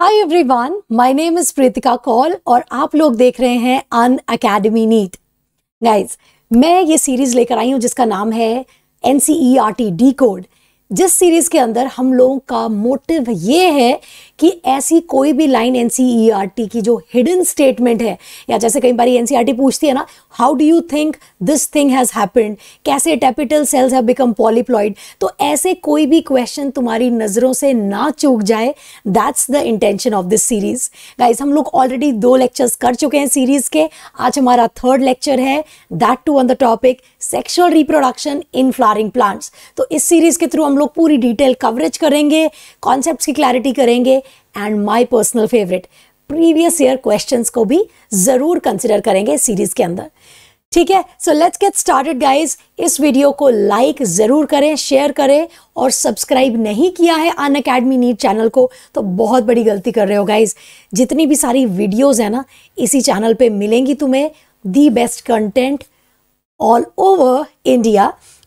Hi everyone my name is Preetika Kaul और आप लोग देख रहे हैं अन अकेडमी नीट गाइस मैं ये सीरीज़ लेकर आई हूँ जिसका नाम है N C E R T decode जिस सीरीज़ के अंदर हम लोगों का मोटिव ये है कि ऐसी कोई भी लाइन एनसीईआरटी की जो हिडन स्टेटमेंट है, या जैसे कई बार एनसीईआरटी पूछती है ना how do you think this thing has happened कैसे capital cells have become polyploid तो ऐसे कोई भी क्वेश्चन तुम्हारी नज़रों से ना चूक जाए that's the intention of this series guys हम लोग ऑलरेडी दो लेक्चर्स कर चुके हैं सीरीज़ के. आज हमारा थर्ड लेक्चर है that too on the topic sexual reproduction in flowering plants तो इस सीरीज़ के थ्रू हम लोग पूरी डिटेल कवरेज करेंगे कॉन्सेप्ट की क्लैरिटी करेंगे and my personal favourite previous year question को भी ज़रूर कंसिडर करेंगे सीरीज़ के अंदर। ठीक है? So let's get started guys इस वीडियो को लाइक ज़रूर करें शेयर करें और सब्सक्राइब नहीं किया है अन अकेडमी नीट चैनल को तो बहुत बड़ी गलती कर रहे हो गाइस जितनी भी सारी वीडियोस है ना इसी चैनल पे मिलेंगी तुम्हें। The best content all over India.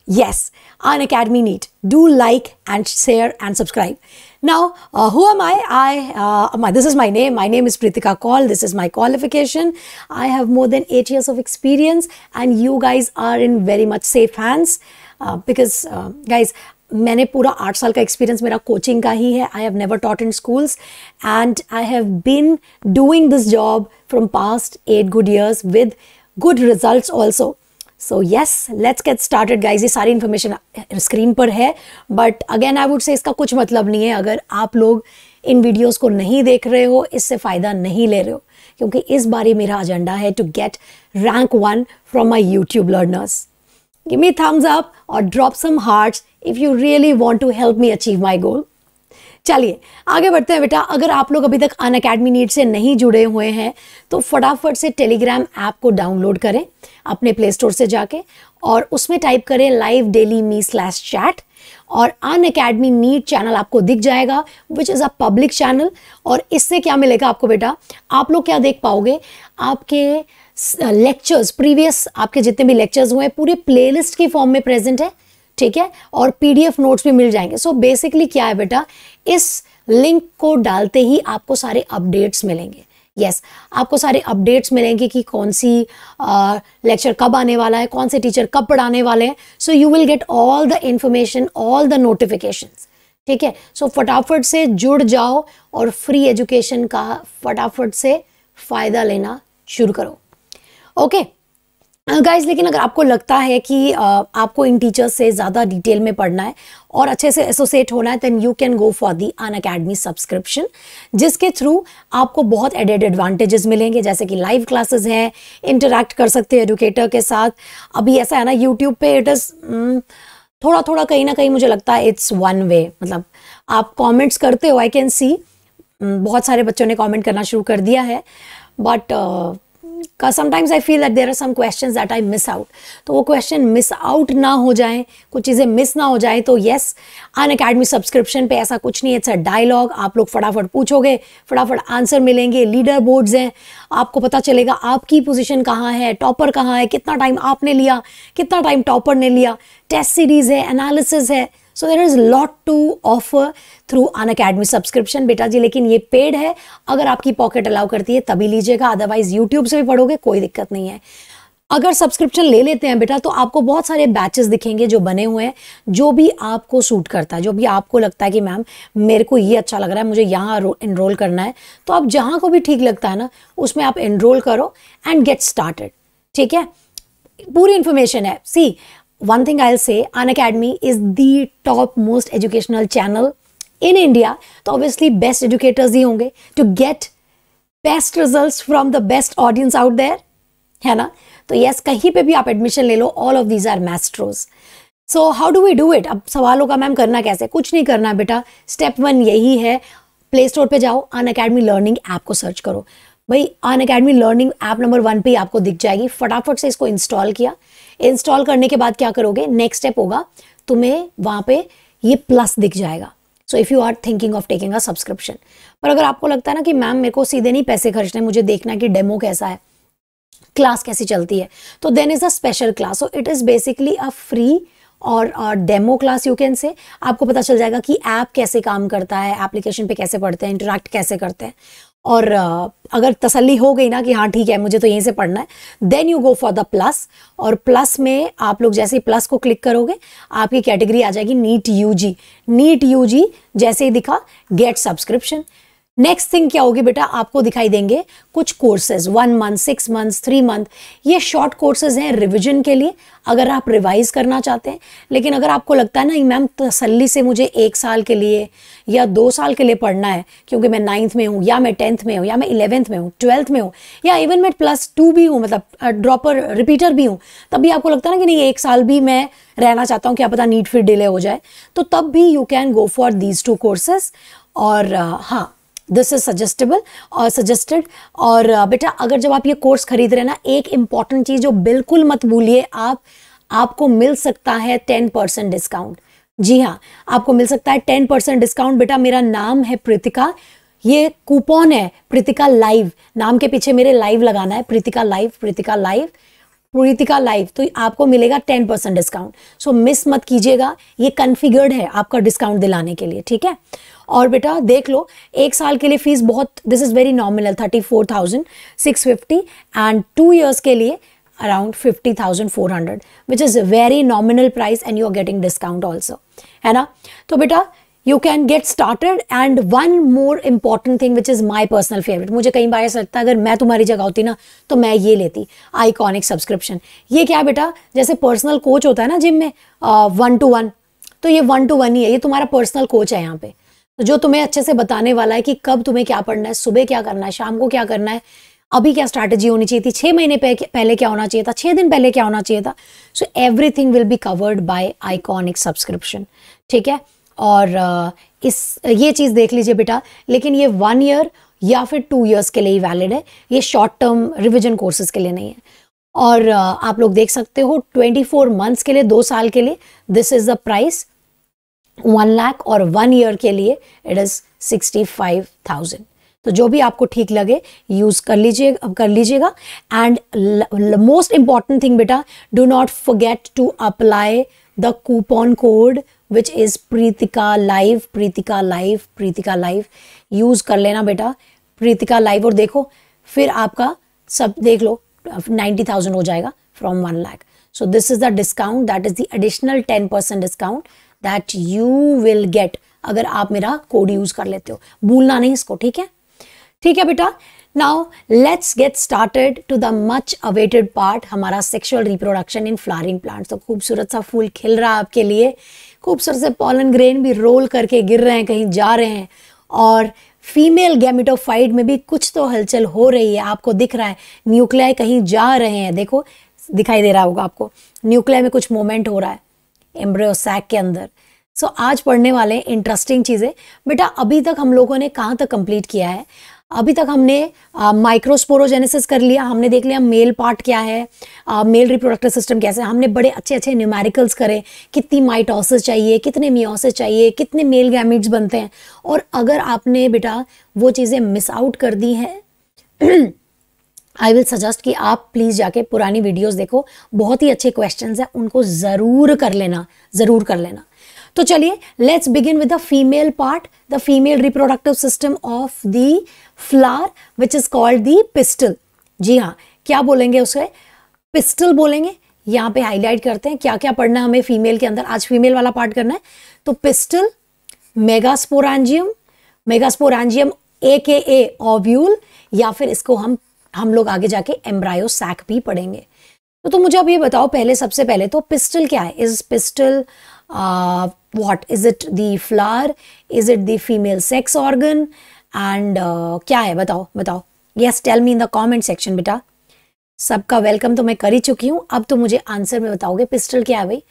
Yes, An Academy NEET. Do like and share and subscribe. Now, uh, who am I? I uh, my, this is my name. My name is Pritika Kaul. This is my qualification. I have more than eight years of experience, and you guys are in very much safe hands uh, because, uh, guys. मैंने पूरा आठ साल का experience मेरा coaching का ही है I have never taught in schools and I have been doing this job from past eight good years with good results also so yes let's get started guys ये सारी इन्फॉर्मेशन स्क्रीन पर है but again I would say इसका कुछ मतलब नहीं है। अगर आप लोग इन वीडियोस को नहीं देख रहे हो, इससे फ़ायदा नहीं ले रहे हो, क्योंकि इस बारे मेरा एजेंडा है to get rank one from my YouTube learners give me thumbs up और drop some hearts if you really want to help me achieve my goal चलिए, आगे बढ़ते हैं बेटा। अगर आप लोग अभी तक अन अकेडमी नीट से नहीं जुड़े हुए हैं तो फटाफट से टेलीग्राम ऐप को डाउनलोड करें अपने प्ले स्टोर से जाके और उसमें टाइप करें live daily me slash chat और अन अकेडमी नीट चैनल आपको दिख जाएगा which is a public channel और इससे क्या मिलेगा आपको बेटा? आप लोग क्या देख पाओगे? आपके लेक्चर्स प्रीवियस आपके जितने भी लेक्चर्स हुए हैं, पूरे प्लेलिस्ट की फॉर्म में प्रेजेंट है। ठीक है? और पीडीएफ नोट्स भी मिल जाएँगे। सो so बेसिकली क्या है बेटा? इस लिंक को डालते ही आपको सारे अपडेट्स मिलेंगे। यस yes, आपको सारे अपडेट्स मिलेंगे कि कौन सी लेक्चर कब आने वाला है कौन से टीचर कब पढ़ाने वाले हैं। So you will get all the information all the notification ठीक है? सो so, फटाफट से जुड़ जाओ और फ्री एजुकेशन का फटाफट से फ़ायदा लेना शुरू करो। Okay okay? गाइज़ लेकिन अगर आपको लगता है कि आपको इन टीचर्स से ज़्यादा डिटेल में पढ़ना है और अच्छे से एसोसिएट होना है then you can go for the Unacademy subscription जिसके थ्रू आपको बहुत एडेड एडवांटेजेस मिलेंगे, जैसे कि लाइव क्लासेस हैं इंटरेक्ट कर सकते हैं एडुकेटर के साथ। अभी ऐसा है ना यूट्यूब पे इट इज़ थोड़ा थोड़ा कहीं ना कहीं मुझे लगता है इट्स वन वे मतलब आप कॉमेंट्स करते हो आई कैन सी बहुत सारे बच्चों ने कॉमेंट करना शुरू कर दिया है but uh, sometimes I feel that there are some question that I miss out तो वो क्वेश्चन मिस आउट ना हो जाए कुछ चीज़ें मिस ना हो जाए तो येस अन अकेडमी सब्सक्रिप्शन पे ऐसा कुछ नहीं है इट्स अ डायलॉग आप लोग फटाफट पूछोगे फटाफट आंसर मिलेंगे लीडर बोर्ड्स हैं आपको पता चलेगा आपकी पोजिशन कहाँ है टॉपर कहाँ है कितना टाइम आपने लिया कितना टाइम टॉपर ने लिया टेस्ट सीरीज़ है एनालिसिस है so there is lot to offer through Unacademy subscription बेटा जी लेकिन ये पेड है। अगर आपकी पॉकेट अलाउ करती है, तभी लीजिएगा अदरवाइज़ यूट्यूब से भी पढ़ोगे, कोई दिक्कत नहीं है। अगर सब्सक्रिप्शन ले लेते हैं बेटा तो आपको बहुत सारे बैचेस दिखेंगे जो बने हुए हैं, जो भी आपको सूट करता है, जो भी आपको लगता है कि मैम मेरे को ये अच्छा लग रहा है, मुझे यहाँ इनरोल करना है। तो आप जहाँ को भी ठीक लगता है ना, उसमें आप इनरोल करो एंड गेट स्टार्टेड ठीक है? पूरी इंफॉर्मेशन है। सी one thing I'll say, An Academy is the top most educational channel in India. तो obviously best educators ही होंगे to get best results from the best audience out there, है ना? तो yes कहीं पे भी आप एडमिशन ले लो all of these are maestros so how do we do it अब सवाल होगा मैम करना कैसे? कुछ नहीं करना बेटा। स्टेप वन यही है। प्ले स्टोर पे जाओ अन अकेडमी लर्निंग ऐप को सर्च करो। भाई Unacademy learning app number one पे आपको दिख जाएगी। फटाफट से इसको इंस्टॉल किया। इंस्टॉल करने के बाद क्या करोगे? नेक्स्ट स्टेप होगा, तुम्हें वहाँ पे ये प्लस दिख जाएगा। So if you are thinking of taking a subscription पर अगर आपको लगता है ना कि मैम मेरे को सीधे नहीं पैसे खर्चने, मुझे देखना कि डेमो कैसा है क्लास कैसी चलती है तो then is a special class so it is basically a free और demo class you can say आपको पता चल जाएगा कि ऐप कैसे काम करता है एप्लीकेशन पे कैसे पढ़ते हैं इंटरेक्ट कैसे करते हैं। और अगर तसल्ली हो गई ना कि हाँ ठीक है, मुझे तो यहीं से पढ़ना है then you go for the plus और प्लस में आप लोग जैसे ही प्लस को क्लिक करोगे, आपकी कैटेगरी आ जाएगी नीट यूजी नीट यूजी जैसे ही दिखा गेट सब्सक्रिप्शन नेक्स्ट थिंग क्या होगी बेटा? आपको दिखाई देंगे कुछ courses one month six month three month ये शॉर्ट कोर्सेज हैं रिविजन के लिए, अगर आप रिवाइज करना चाहते हैं। लेकिन अगर आपको लगता है ना मैम, तसल्ली से मुझे एक साल के लिए या दो साल के लिए पढ़ना है, क्योंकि मैं नाइन्थ में हूँ, या मैं टेंथ में हूँ, या मैं इलेवेंथ में हूँ ट्वेल्थ में हूँ, या इवन मैं प्लस टू भी हूँ मतलब ड्रॉपर रिपीटर भी हूँ, तब भी आपको लगता है ना कि नहीं, एक साल भी मैं रहना चाहता हूँ क्या पता नीट फिर डिले हो जाए। तो तब भी you can go for these two courses और हाँ दिस इज़ सजेस्टेबल और सजेस्टेड और बेटा, अगर जब आप ये कोर्स खरीद रहे हैं ना, एक इंपॉर्टेंट चीज़ जो बिल्कुल मत भूलिए, आप, आपको मिल सकता है टेन परसेंट डिस्काउंट जी हाँ आपको मिल सकता है टेन परसेंट डिस्काउंट बेटा, मेरा नाम है प्रीतिका। ये कूपन है प्रीतिका लाइव नाम के पीछे मेरे लाइव लगाना है, Preetika live Preetika live Preetika live तो आपको मिलेगा ten percent discount so miss मत कीजिएगा, ये कन्फिगर्ड है आपका डिस्काउंट दिलाने के लिए, ठीक है? और बेटा, देख लो, एक साल के लिए फ़ीस बहुत this is very nominal thirty four thousand six fifty and two years के लिए around fifty thousand four hundred which is very nominal price and you are getting discount also है ना? तो बेटा you can get started and one more important thing which is my personal favourite मुझे कई बार ऐसा लगता है, अगर मैं तुम्हारी जगह होती ना तो मैं ये लेती आईकॉनिक सब्सक्रिप्शन ये क्या बेटा? जैसे पर्सनल कोच होता है ना जिम में वन टू वन तो ये वन टू वन ही है, ये तुम्हारा पर्सनल कोच है यहाँ पे। तो जो तुम्हें अच्छे से बताने वाला है कि कब तुम्हें क्या पढ़ना है, सुबह क्या करना है, शाम को क्या करना है, अभी क्या स्ट्रैटेजी होनी चाहिए थी छः महीने पहले क्या होना चाहिए था छः दिन पहले क्या होना चाहिए था। So everything will be covered by iconic subscription ठीक है? और इस, ये चीज़ देख लीजिए बेटा, लेकिन ये वन ईयर या फिर टू ईयर्स के लिए ही वैलिड है, ये शॉर्ट टर्म रिविजन कोर्सेज के लिए नहीं है। और आप लोग देख सकते हो ट्वेंटी फोर मंथ्स के लिए, दो साल के लिए this is the price one lakh और वन ईयर के लिए it is sixty five thousand तो जो भी आपको ठीक लगे यूज़ कर लीजिए, अब कर लीजिएगा। एंड मोस्ट इंपॉर्टेंट थिंग बेटा do not forget to apply the coupon code which is Preetika live Preetika live Preetika live use कर लेना बेटा प्रीतिका लाइव और देखो, फिर आपका सब देख लो नाइन्टी थाउज़ेंड हो जाएगा from one lakh so this is the discount that is the additional ten percent discount that you will get अगर आप मेरा कोड यूज़ कर लेते हो। भूलना नहीं इसको, ठीक है? ठीक है बेटा? Now let's get started to the much awaited part हमारा sexual reproduction in flowering plants तो खूबसूरत सा फूल खिल रहा है आपके लिए। खूबसूरत से पॉलन ग्रेन भी रोल करके गिर रहे हैं, कहीं जा रहे हैं। और फीमेल गैमिटोफाइड में भी कुछ तो हलचल हो रही है, आपको दिख रहा है। न्यूक्लियाई कहीं जा रहे हैं, देखो, दिखाई दे रहा होगा आपको। न्यूक्लियाई में कुछ मोमेंट हो रहा है। एम्ब्रियो सैक के अंदर। सो so, आज पढ़ने वाले इंटरेस्टिंग चीज़ें। बेटा अभी तक हम लोगों ने कहाँ तक कंप्लीट किया है? अभी तक हमने माइक्रोस्पोरोजेनेसिस कर लिया हमने देख लिया मेल पार्ट क्या है मेल रिप्रोडक्टिव सिस्टम कैसे हमने बड़े अच्छे अच्छे न्यूमेरिकल्स करे कितनी माइटोसिस चाहिए कितने मियोसिस चाहिए कितने मेल गैमिट्स बनते हैं। और अगर आपने बेटा वो चीज़ें मिस आउट कर दी हैं आई विल सजेस्ट कि आप प्लीज़ जाके पुरानी वीडियोस देखो। बहुत ही अच्छे क्वेश्चंस हैं, उनको ज़रूर कर लेना, ज़रूर कर लेना। तो चलिए let's begin with the female part the female reproductive system of the flower which is called the pistil जी हाँ क्या बोलेंगे उसे? पिस्टल बोलेंगे। यहाँ पे हाईलाइट करते हैं क्या क्या पढ़ना हमें फीमेल के अंदर। आज फीमेल वाला पार्ट करना है। तो पिस्टल मेगास्पोरेंजियम मेगास्पोरेंजियम ए के ए ओव्यूल या फिर इसको हम हम लोग आगे जाके एम्ब्रायो सैक भी पढ़ेंगे। तो तुम मुझे अब ये बताओ, पहले, सबसे पहले तो पिस्टल क्या है? Is pistil what is it the flower is it the female sex organ and क्या है? बताओ बताओ। Yes tell me in the comment section बेटा। सबका वेलकम तो मैं कर ही चुकी हूँ। अब तो मुझे आंसर में बताओगे पिस्टल क्या है भाई?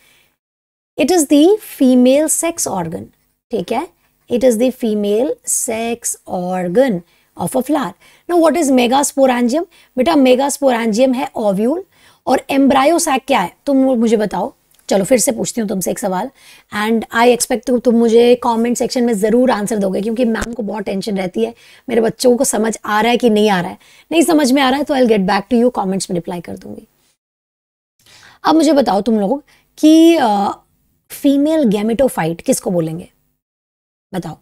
It is the female sex organ ठीक है? It is the female sex organ of a flower ना व्हाट इज़ मेगास्पोरेंजियम बेटा मेगास्पोरेंजियम है ओव्यूल और एम्ब्रायोसैक क्या है? तुम मुझे बताओ। चलो, फिर से पूछती हूँ तुमसे एक सवाल। एंड आई एक्सपेक्ट तुम मुझे कमेंट सेक्शन में ज़रूर आंसर दोगे, क्योंकि मैम को बहुत टेंशन रहती है। मेरे बच्चों को समझ आ रहा है कि नहीं आ रहा है। नहीं समझ में आ रहा है तो I get back to you comments में रिप्लाई कर दूँगी। अब मुझे बताओ तुम लोग कि फीमेल गैमेटोफाइट किसको बोलेंगे? बताओ।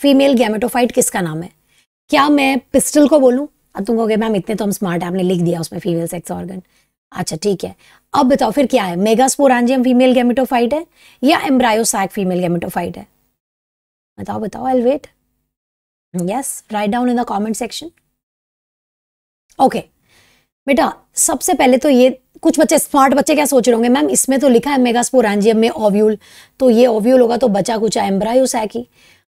फीमेल गैमेटोफाइट किसका नाम है? क्या मैं पिस्टल को बोलूँ? अब तुम कहोगे, मैम, इतने तो हम स्मार्ट आपने लिख दिया उसमें फीमेल सेक्स ऑर्गन अच्छा ठीक है। अब बताओ, फिर क्या है? मेगास्पोरांजियम फीमेल गैमेटोफाइट है या एम्ब्रायोसैक फीमेल गैमेटोफाइट है? बताओ बताओ I wait yes write down in the comment section okay बेटा, सबसे पहले तो ये कुछ बच्चे स्मार्ट बच्चे क्या सोच रहे होंगे? मैम, इसमें तो लिखा है मेगास्पोरांजियम में ओव्यूल तो ये ओव्यूल होगा तो बचा कुछ एम्ब्रायोसैक ही.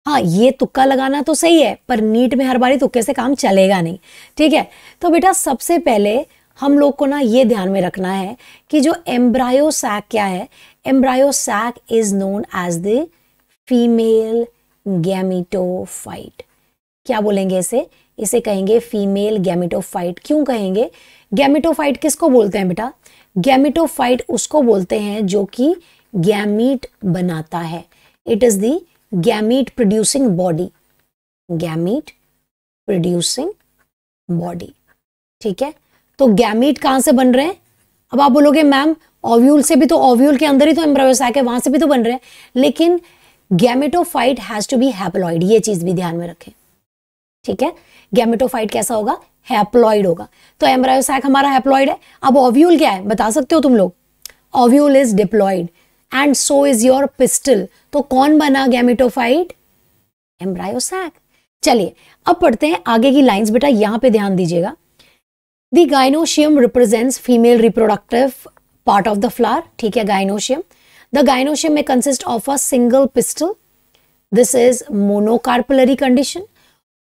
हाँ ये तुक्का लगाना तो सही है, पर नीट में हर बारी तुक्के से काम चलेगा नहीं, ठीक है? तो बेटा, सबसे पहले हम लोग को ना ये ध्यान में रखना है कि जो एम्ब्रायोसैक क्या है embryo sac is known as the female gametophyte क्या बोलेंगे इसे? इसे कहेंगे फीमेल गैमिटोफाइट क्यों कहेंगे? गैमिटोफाइट किसको बोलते हैं बेटा? गैमिटोफाइट उसको बोलते हैं जो कि गैमीट बनाता है. It is the gamete producing body gamete producing body ठीक है? तो गैमीट कहाँ से बन रहे हैं? अब आप बोलोगे, मैम ओव्यूल से भी तो ओव्यूल के अंदर ही तो एम्ब्रोसाक है, वहाँ से भी तो बन रहे हैं. लेकिन gametophyte has to be haploid ये चीज़ भी ध्यान में रखें। ठीक है? गैमेटोफाइट कैसा होगा? हैप्लॉइड होगा। तो एम्ब्रायोसैक हमारा हैप्लॉइड है। अब ओव्यूल क्या है? बता सकते हो तुम लोग? Ovule is diploid and so is your pistil तो कौन बना गैमेटोफाइट एम्ब्रायोसैक चलिए, अब पढ़ते हैं आगे की लाइंस बेटा, यहाँ पे ध्यान दीजिएगा। The gynoecium represents female reproductive part of the flower ठीक है गाइनोशियम द गाइनोशियम में consist of a single pistil is monocarpellary condition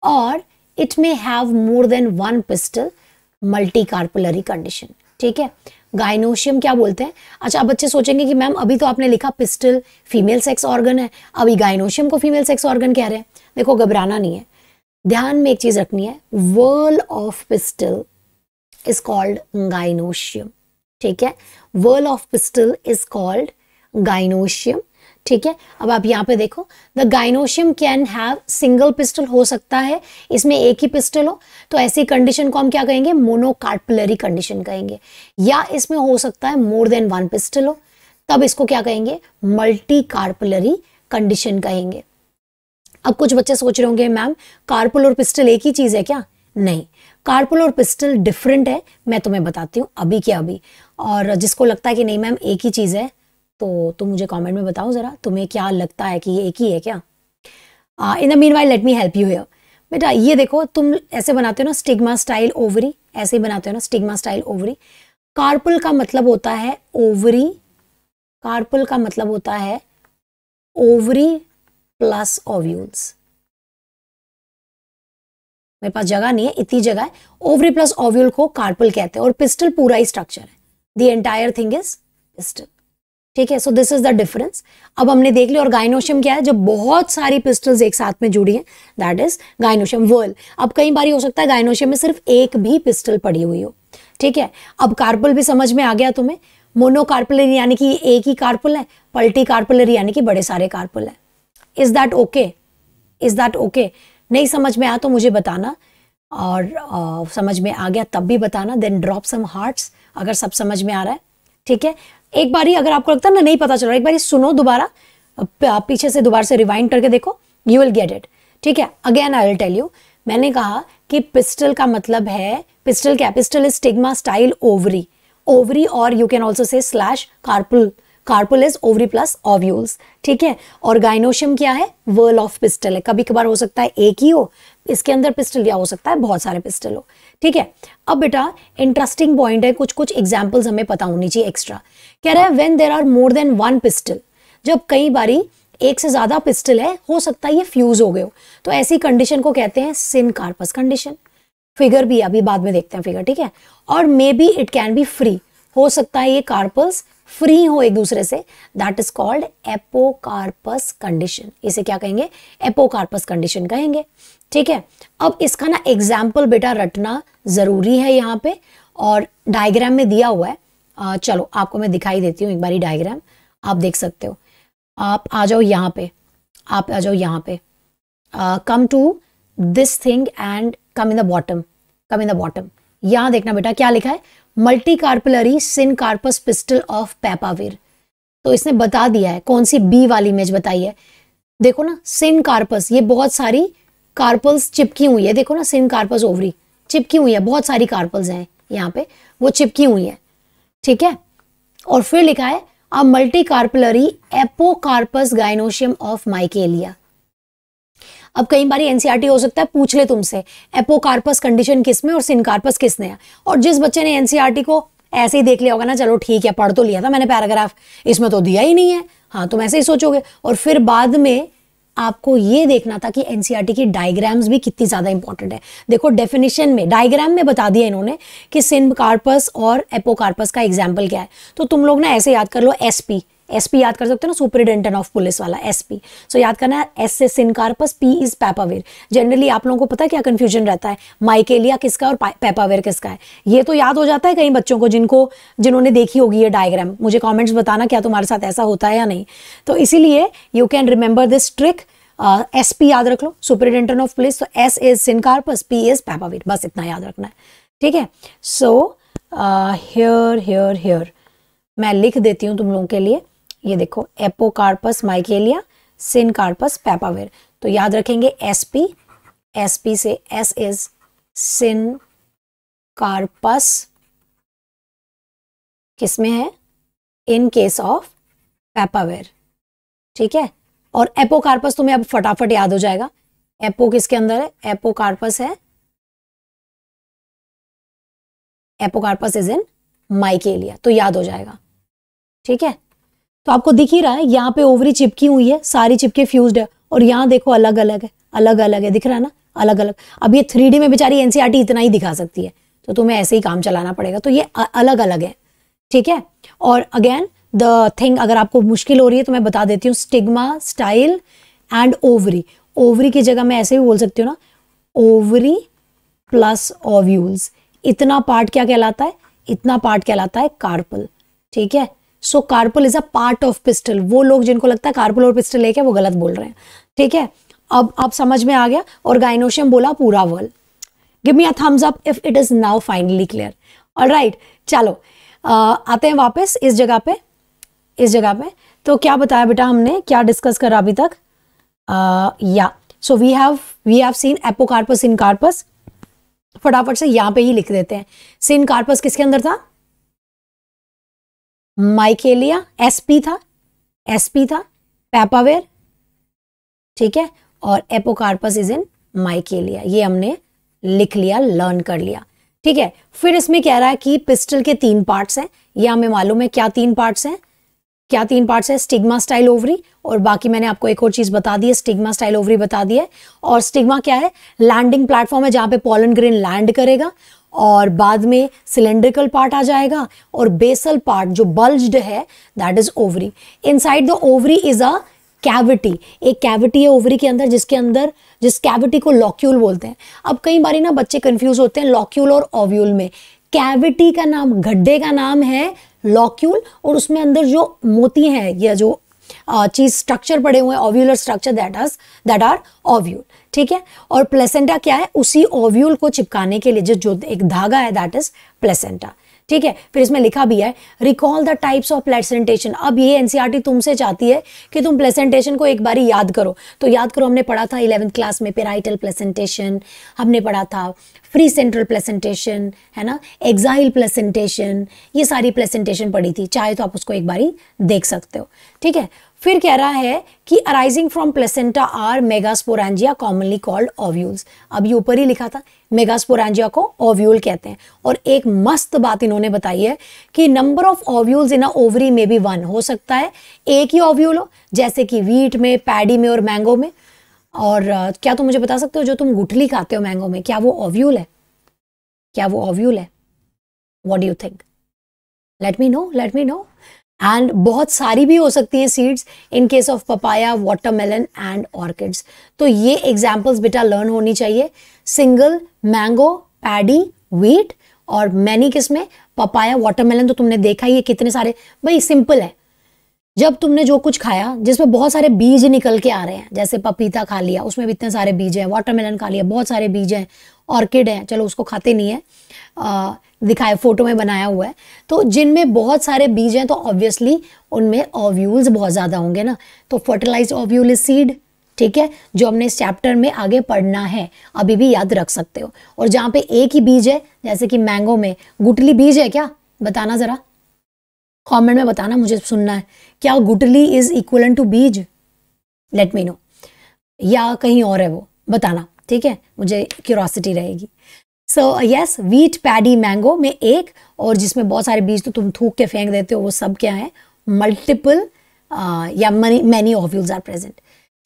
और it may have more than one pistil multicarpellary condition ठीक है? गाइनोशियम क्या बोलते हैं? अच्छा अब बच्चे सोचेंगे कि मैम, अभी तो आपने लिखा पिस्टल फीमेल सेक्स ऑर्गन है। अभी गाइनोशियम को फीमेल सेक्स ऑर्गन कह रहे हैं। देखो, घबराना नहीं है। ध्यान में एक चीज़ रखनी है। Whorl of pistil is called gynoecium ठीक है? Whorl of pistil is called gynoecium ठीक है? अब आप यहाँ पे देखो the gynoecium can have single pistil हो सकता है, इसमें एक ही पिस्टल हो तो ऐसी कंडीशन को हम क्या कहेंगे? मोनोकार्पुलरी कंडीशन कहेंगे। या इसमें हो सकता है मोर देन वन पिस्टल हो, तब इसको क्या कहेंगे? मल्टी कार्पुलरी कंडीशन कहेंगे। अब कुछ बच्चे सोच रहे होंगे, मैम कार्पुल और पिस्टल एक ही चीज़ है क्या? नहीं कार्पुल और पिस्टल डिफरेंट है, मैं तुम्हें बताती हूँ, अभी क्या अभी। और जिसको लगता है कि नहीं, मैम, एक ही चीज़ है तो तुम मुझे कमेंट में बताओ ज़रा, तुम्हें क्या लगता है कि ये एक ही है क्या? In the meanwhile let me help you here बेटा, ये देखो, तुम ऐसे बनाते हो ना स्टिग्मा स्टाइल ओवरी ऐसे ही बनाते हो ना स्टिग्मा स्टाइल ओवरी कार्पुल का मतलब होता है ओवरी कार्पुल का मतलब होता है ओवरी प्लस ओव्यूल्स मेरे पास जगह नहीं है, इतनी जगह है. ओवरी प्लस ओव्यूल को कार्पुल कहते हैं और पिस्टल पूरा ही स्ट्रक्चर है. The entire thing is pistil ठीक है? So this is the difference अब हमने देख लिया और गाइनोशियम क्या है? जब बहुत सारी पिस्टल्स एक साथ में जुड़ी हैं दैट इज़ गाइनोशियम वर्ल अब कई बार हो सकता है गाइनोशियम में सिर्फ़ एक भी पिस्टल पड़ी हुई हो। ठीक है? अब कार्पल भी समझ में आ गया तुम्हें। मोनोकार्पुलरी यानी कि एक ही कार्पुल है पल्टी कार्पुलरी यानी कि बड़े सारे कार्पुल है। Is that okay is that okay नहीं समझ में आया तो मुझे बताना। और आ, समझ में आ गया तब भी बताना। देन ड्रॉप सम हार्ट्स अगर सब समझ में आ रहा है। ठीक है? एक बारी अगर आपको लगता है, ना, नहीं पता चल रहा, एक बारी सुनो दोबारा पीछे से दोबारा से रिवाइंड करके देखो यू विल गेट इट ठीक है? Again I will tell you मैंने कहा कि पिस्टल का मतलब है पिस्टल क्या? Pistil is stigma style ovary ovary और you can also say slash carpel carpel is ovary plus ovules ठीक है? और गाइनोशियम क्या है? वर्ल ऑफ़ पिस्टल है. कभी कभार हो सकता है एक ही हो इसके अंदर पिस्टल या हो सकता है बहुत सारे पिस्टल हो। ठीक है? अब बेटा इंटरेस्टिंग पॉइंट है कुछ कुछ एग्जाम्पल्स हमें पता होनी चाहिए एक्स्ट्रा कह रहा है when there are more than one pistil जब कई बारी एक से ज़्यादा पिस्टल है, हो सकता है ये फ्यूज हो गए हो। तो ऐसी कंडीशन को कहते हैं सिन कार्पस कंडीशन फिगर भी अभी बाद में देखते हैं फिगर ठीक है? और maybe it can be free हो सकता है ये कार्पस फ्री हो एक दूसरे से that is called apocarpous condition इसे क्या कहेंगे? एपोकार्पस कंडीशन कहेंगे। ठीक है? अब इसका ना एग्ज़ाम्पल बेटा रटना ज़रूरी है यहाँ पे और डायग्राम में दिया हुआ है। आ, चलो आपको मैं दिखाई देती हूँ एक बारी डायग्राम आप देख सकते हो। आप आ जाओ यहाँ पे। आप आ जाओ यहाँ पे। Come to this thing and come in the bottom come in the bottom यहाँ देखना बेटा क्या लिखा है? Multicarpellary syncarpous pistil of Papaver तो इसने बता दिया है, कौन सी बी वाली इमेज बताई है। देखो ना सिन कार्पस ये बहुत सारी कार्पल्स चिपकी हुई है। देखो ना सिन कार्पस ओवरी चिपकी हुई है, बहुत सारी कार्पल्स हैं यहाँ पे, वो चिपकी हुई है। ठीक है? और फिर लिखा है a multicarpellary apocarpous gynoecium of Michelia अब कई बार एनसीआरटी हो सकता है, पूछ ले तुमसे। एपोकार्पस कंडीशन किसमें और सिनकार्पस किसने है? और जिस बच्चे ने एनसीआरटी को ऐसे ही देख लिया होगा ना, चलो ठीक है, पढ़ तो लिया था मैंने पैराग्राफ, इसमें तो दिया ही नहीं है। हाँ तुम ऐसे ही सोचोगे। और फिर बाद में आपको ये देखना था कि एनसीईआरटी की डायग्राम्स भी कितनी ज़्यादा इंपॉर्टेंट है। देखो डेफिनेशन में डायग्राम में बता दिया इन्होंने कि सिंब कार्पस और एपोकार्पस का एग्ज़ाम्पल क्या है। तो तुम लोग ना ऐसे याद कर लो एसपी एसपी याद कर सकते हो ना सुपरिटेंडेंट ऑफ़ पुलिस वाला एसपी सो so, याद करना है एस से syncarpous P is papaver generally आप लोगों को पता है क्या कंफ्यूजन रहता है? माइकेलिया किसका और पेपावेर किसका है? ये तो याद हो जाता है कई बच्चों को जिनको जिन्होंने देखी होगी ये डायग्राम मुझे कॉमेंट्स बताना क्या तुम्हारे साथ ऐसा होता है या नहीं। तो इसीलिए you can remember this trick S P याद रख लो सुपरिटेंडेंट ऑफ़ पुलिस तो S is syncarpous P is papaver बस इतना याद रखना है। ठीक है? सो हियर हियर हियर मैं लिख देती हूँ तुम लोगों के लिए। ये देखो, एपोकार्पस माइकेलिया, सिनकार्पस पेपावेर। तो याद रखेंगे एसपी एसपी से एस इज़ सिन कार्पस किसमें है? In case of papaver. ठीक है? और एपोकार्पस तुम्हें अब फटाफट याद हो जाएगा। एपो किसके अंदर है? एपोकार्पस है। Apocarpous is in Michelia. तो याद हो जाएगा। ठीक है? तो आपको दिख ही रहा है, यहाँ पे ओवरी चिपकी हुई है, सारी चिपके फ्यूज है, और यहाँ देखो अलग अलग है अलग अलग है, दिख रहा है ना? अलग अलग अब ये थ्री में बेचारी एनसीआरटी इतना ही दिखा सकती है तो तुम्हें ऐसे ही काम चलाना पड़ेगा तो ये अलग अलग है, ठीक है? और अगेन द थिंग अगर आपको मुश्किल हो रही है तो मैं बता देती हूँ stigma style and ovary ovary की जगह मैं ऐसे भी बोल सकती हूँ ना ओवरी प्लस ओव्यूल्स इतना पार्ट क्या कहलाता है? इतना पार्ट कहलाता है कार्पल ठीक है? So carpel is a part of pistil वो लोग जिनको लगता है कार्पल और पिस्टल है, वो गलत बोल रहे हैं। ठीक है? अब अब समझ में आ गया? और गाइनोशियम बोला पूरा world give me a thumbs up if it is now finally clear all right चलो। आते हैं वापस इस जगह पे। इस जगह पे। तो क्या बताया बेटा हमने? क्या डिस्कस करा अभी तक? या। So we have we have seen apocarpous in carpous फटाफट से यहाँ पे ही लिख देते हैं। सिन कार्पस किसके अंदर था? माइकेलिया एसपी था। एसपी था पेपावेर ठीक है? और एपोकार्पस इज़ इन माइकेलिया। ये हमने लिख लिया लर्न कर लिया, ठीक है? फिर इसमें कह रहा है कि पिस्टल के तीन पार्ट्स हैं। ये हमें मालूम है क्या तीन पार्ट्स हैं। क्या तीन पार्ट्स है? स्टिग्मा स्टाइल ओवरी, और बाकी मैंने आपको एक और चीज़ बता दी है, स्टिग्मा स्टाइल ओवरी बता दी है। और स्टिग्मा क्या है? लैंडिंग प्लेटफॉर्म है जहाँ पे पॉलन ग्रेन लैंड करेगा। और बाद में सिलेंड्रिकल पार्ट आ जाएगा और बेसल पार्ट जो बल्ज्ड है that is ovary inside the ovary is a cavity एक कैविटी है ओवरी के अंदर, जिसके अंदर, जिस कैविटी को लॉक्यूल बोलते हैं। अब कई बारी ना बच्चे कंफ्यूज होते हैं लॉक्यूल और ओव्यूल में। कैविटी का नाम, गड्ढे का नाम है लॉक्यूल और उसमें अंदर जो मोती हैं, या जो चीज़ स्ट्रक्चर पड़े हुए हैं ovular structure that are that are ovule ठीक है? और प्लेसेंटा क्या है? उसी ओव्यूल को चिपकाने के लिए जो जो एक धागा है दैट इज़ प्लेसेंटा ठीक है? फिर इसमें लिखा भी है recall the types of placentation अब ये एनसीआरटी तुमसे चाहती है कि तुम प्लेसेंटेशन को एक बारी याद करो। तो याद करो, हमने पढ़ा था इलेवेंथ क्लास में पेराइटल प्लेसेंटेशन हमने पढ़ा था फ्री सेंट्रल प्लेसेंटेशन है ना? एग्जाइल प्लेसेंटेशन ये सारी प्लेसेंटेशन पढ़ी थी। चाहे तो आप उसको एक बारी देख सकते हो। ठीक है? फिर कह रहा है कि arising from placenta are megasporangia commonly called ovules ये ऊपर ही लिखा था मेगास्पोरेंजिया को ओव्यूल कहते हैं। और एक मस्त बात इन्होंने बताई है कि number of ovules in ovary में भी वन हो सकता है। एक ही ओव्यूल हो, जैसे कि वीट में पैडी में और मैंगो में। और क्या तुम मुझे बता सकते हो जो तुम गुठली खाते हो मैंगो में, क्या वो ओव्यूल है? क्या वो ओव्यूल है? What do you think let me know let me know and बहुत सारी भी हो सकती हैं seeds in case of papaya watermelon and orchids तो ये एग्जाम्पल्स बेटा लर्न होनी चाहिए। सिंगल मैंगो पैडी वीट और मैनी किसमें? पपाया वाटरमेलन तो तुमने देखा ही है कितने सारे। भाई सिंपल है। जब तुमने जो कुछ खाया, जिसमें बहुत सारे बीज निकल के आ रहे हैं, जैसे पपीता खा लिया, उसमें भी इतने सारे बीज हैं वाटरमेलन खा लिया, बहुत सारे बीज हैं ऑर्किड है, चलो उसको खाते नहीं है दिखाए फ़ोटो में बनाया हुआ है तो जिनमें बहुत सारे बीज हैं तो ऑब्वियसली उनमें ओव्यूल्स बहुत ज़्यादा होंगे ना तो फर्टिलाइज ओव्यूल इज़ सीड ठीक है, जो हमने इस चैप्टर में आगे पढ़ना है, अभी भी याद रख सकते हो, और जहाँ पे एक ही बीज है, जैसे कि मैंगो में गुटली बीज है क्या? बताना ज़रा। कमेंट में बताना, मुझे सुनना है। क्या गुटली इज़ इक्वल टू बीज? लेट मी नो या कहीं और है वो, बताना, ठीक है? मुझे क्यूरोसिटी रहेगी। So yes wheat paddy mango में एक, और जिसमें बहुत सारे बीज तो तुम थूक के फेंक देते हो, वो सब क्या है? मल्टीपल या मनी ऑफ्यूल्स आर प्रेजेंट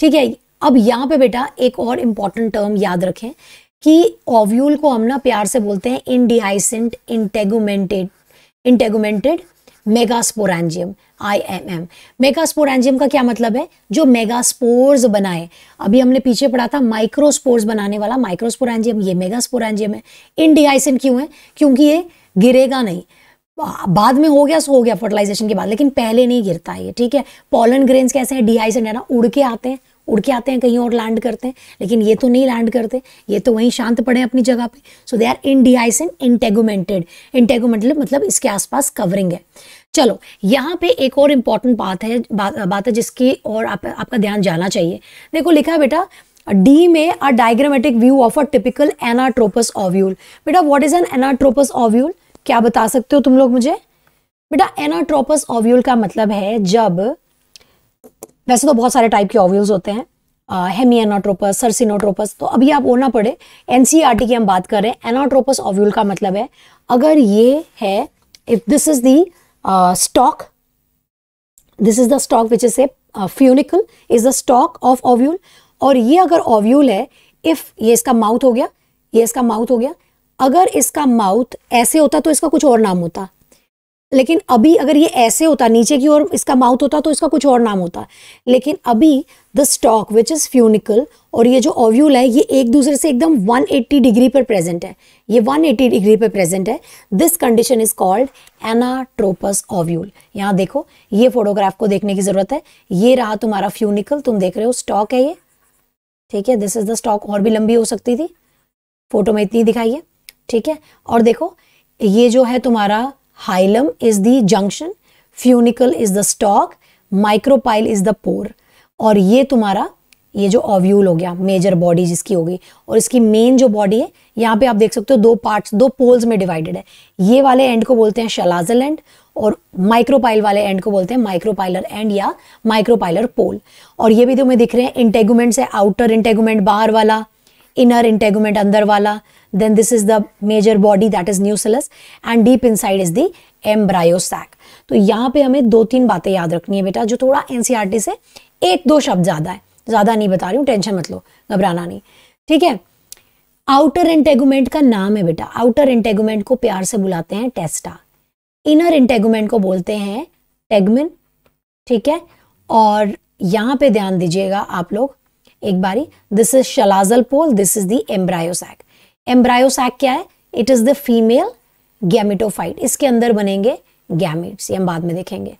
ठीक है, अब यहाँ पे बेटा एक और इंपॉर्टेंट टर्म याद रखें कि ओव्यूल को हम ना प्यार से बोलते हैं indehiscent integumented integumented megasporangium I M M megasporangium का क्या मतलब है? जो मेगास्पोर्स बनाए। अभी हमने पीछे पढ़ा था माइक्रोस्पोर्स बनाने वाला माइक्रोस्पोरेंजियम ये मेगास्पोरेंजियम है। इनडिहाइसेंट क्यों है? क्योंकि ये गिरेगा नहीं। बाद में हो गया सो हो गया फर्टिलाइजेशन के बाद, लेकिन पहले नहीं गिरता ये, ठीक है? पॉलन ग्रेन्स कैसे हैं? डिहाइसेंट है ना, उड़ के आते हैं। उड़ के आते हैं कहीं और लैंड करते हैं। लेकिन ये तो नहीं लैंड करते। ये तो वहीं शांत पड़े हैं अपनी जगह पे। सो दे आर इन डिहाइसन इंटेगोमेंटेड इंटेगोमेंटेड मतलब इसके आसपास कवरिंग है। चलो यहाँ पे एक और इंपॉर्टेंट बात है बात, बात है जिसकी और आप, आपका ध्यान जाना चाहिए। देखो लिखा है बेटा डी में a diagrammatic view of a typical anatropous ovule बेटा what is an anatropous ovule क्या बता सकते हो तुम लोग मुझे? बेटा एनाट्रोपस ऑव्यूल का मतलब है जब वैसे तो बहुत सारे टाइप के ओव्यूल्स होते हैं। हेमी एनाट्रोपस सरसिनोट्रोपस तो अभी आप वो ना पढ़े एनसीईआरटी की हम बात कर रहे हैं। एनाट्रोपस ओव्यूल का मतलब है, अगर ये है if this is the stalk this is the stalk which is a funicle is the stalk of ovule और ये अगर ओव्यूल है इफ़ ये इसका माउथ हो गया, ये इसका माउथ हो गया, अगर इसका माउथ ऐसे होता तो इसका कुछ और नाम होता। लेकिन अभी अगर ये ऐसे होता, नीचे की ओर इसका माउथ होता तो इसका कुछ और नाम होता। लेकिन अभी the stalk which is funicle और ये जो ओव्यूल है, ये एक दूसरे से एकदम 180 डिग्री पर प्रेजेंट है। ये 180 डिग्री पर प्रेजेंट है। This condition is called anatropous ovule यहाँ देखो, ये फोटोग्राफ को देखने की ज़रूरत है। ये रहा तुम्हारा फ्यूनिकल तुम देख रहे हो स्टॉक है ये। ठीक है दिस इज़ द स्टॉक और भी लंबी हो सकती थी। फ़ोटो में इतनी दिखाई है। ठीक है, और देखो, ये जो है तुम्हारा hilum is the junction funicle is the stalk micropyle is the pore और ये तुम्हारा, ये जो ओव्यूल हो गया मेजर बॉडी जिसकी होगी और इसकी मेन जो बॉडी है, यहाँ पे आप देख सकते हो दो पार्ट्स दो पोल्स में डिवाइडेड है। ये वाले एंड को बोलते हैं शलाजल एंड और माइक्रोपाइल वाले एंड को बोलते हैं माइक्रोपाइलर एंड या माइक्रोपाइलर पोल और ये भी तुम्हें दिख रहे हैं इंटेगुमेंट से आउटर इंटेगुमेंट बाहर वाला इनर इंटेगुमेंट अंदर वाला then this is the major body that is nucellus and deep inside is the embryo sac. तो यहाँ पे हमें दो तीन बातें याद रखनी है बेटा, जो थोड़ा एनसीईआरटी से एक दो शब्द ज़्यादा है। ज़्यादा नहीं बता रही हूँ, टेंशन मत लो, घबराना नहीं। ठीक है? आउटर इंटेगुमेंट का नाम है बेटा। आउटर इंटेगुमेंट को प्यार से बुलाते हैं टेस्टा। इनर इंटेगुमेंट को बोलते हैं टेगमिन। ठीक है? और यहाँ पे ध्यान दीजिएगा आप लोग, एक बारी this is chalazal pole this is the embryo sac embryo sac क्या है? It is the female gametophyte इसके अंदर बनेंगे गैमिट्स ये हम बाद में देखेंगे.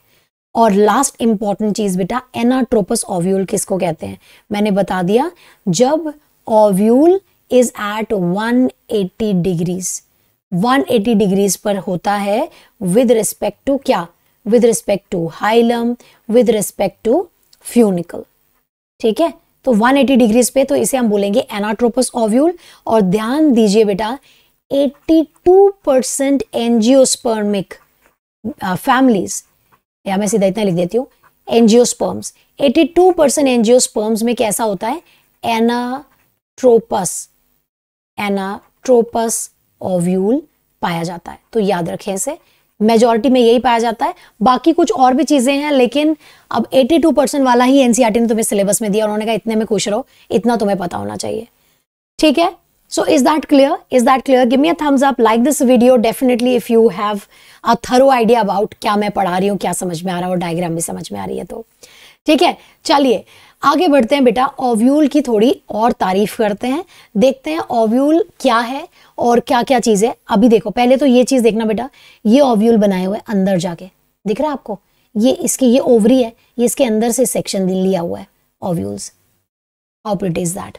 और लास्ट इंपॉर्टेंट चीज़ बेटा एनाट्रोपस ओव्यूल किसको कहते हैं? मैंने बता दिया, जब ovule is at 180 degrees 180 degrees पर होता है विद रिस्पेक्ट टू क्या? With respect to hilum with respect to funicle ठीक है? तो 180 डिग्रीज पे तो इसे हम बोलेंगे एनाट्रोपस ओव्यूल और ध्यान दीजिए बेटा 82 परसेंट एनजियोस्पर्मिक फैमिलीज़ या मैं सीधा इतना लिख देती हूँ एनजियोस्पर्म्स 82 परसेंट एनजियोस्पर्म्स में कैसा होता है? एनाट्रोपस एनाट्रोपस ओव्यूल पाया जाता है। तो याद रखें इसे। मेजोरिटी में यही पाया जाता है। बाकी कुछ और भी चीज़ें हैं, लेकिन अब 82 परसेंट वाला ही एनसीआरटी ने तुम्हें सिलेबस में दिया, उन्होंने कहा, इतने में खुश रहो, इतना तुम्हें पता होना चाहिए। ठीक है? So, is that clear? Is that clear? Give me a thumbs up, like this video, definitely if you have a thorough idea about क्या मैं पढ़ा रही हूँ, क्या समझ में आ रहा है, और डायग्राम भी समझ में आ रही है तो। ठीक है? चलिए आगे बढ़ते हैं बेटा ओव्यूल की थोड़ी और तारीफ़ करते हैं। देखते हैं ओव्यूल क्या है और क्या क्या चीज़। है अभी देखो, पहले तो ये चीज़ देखना बेटा, ये ओव्यूल बनाए हुए अंदर जाके। दिख रहा है आपको? ये इसकी, ये ओवरी है, ये इसके अंदर से सेक्शन लिया हुआ है ओव्यूल्स इट इज़ दैट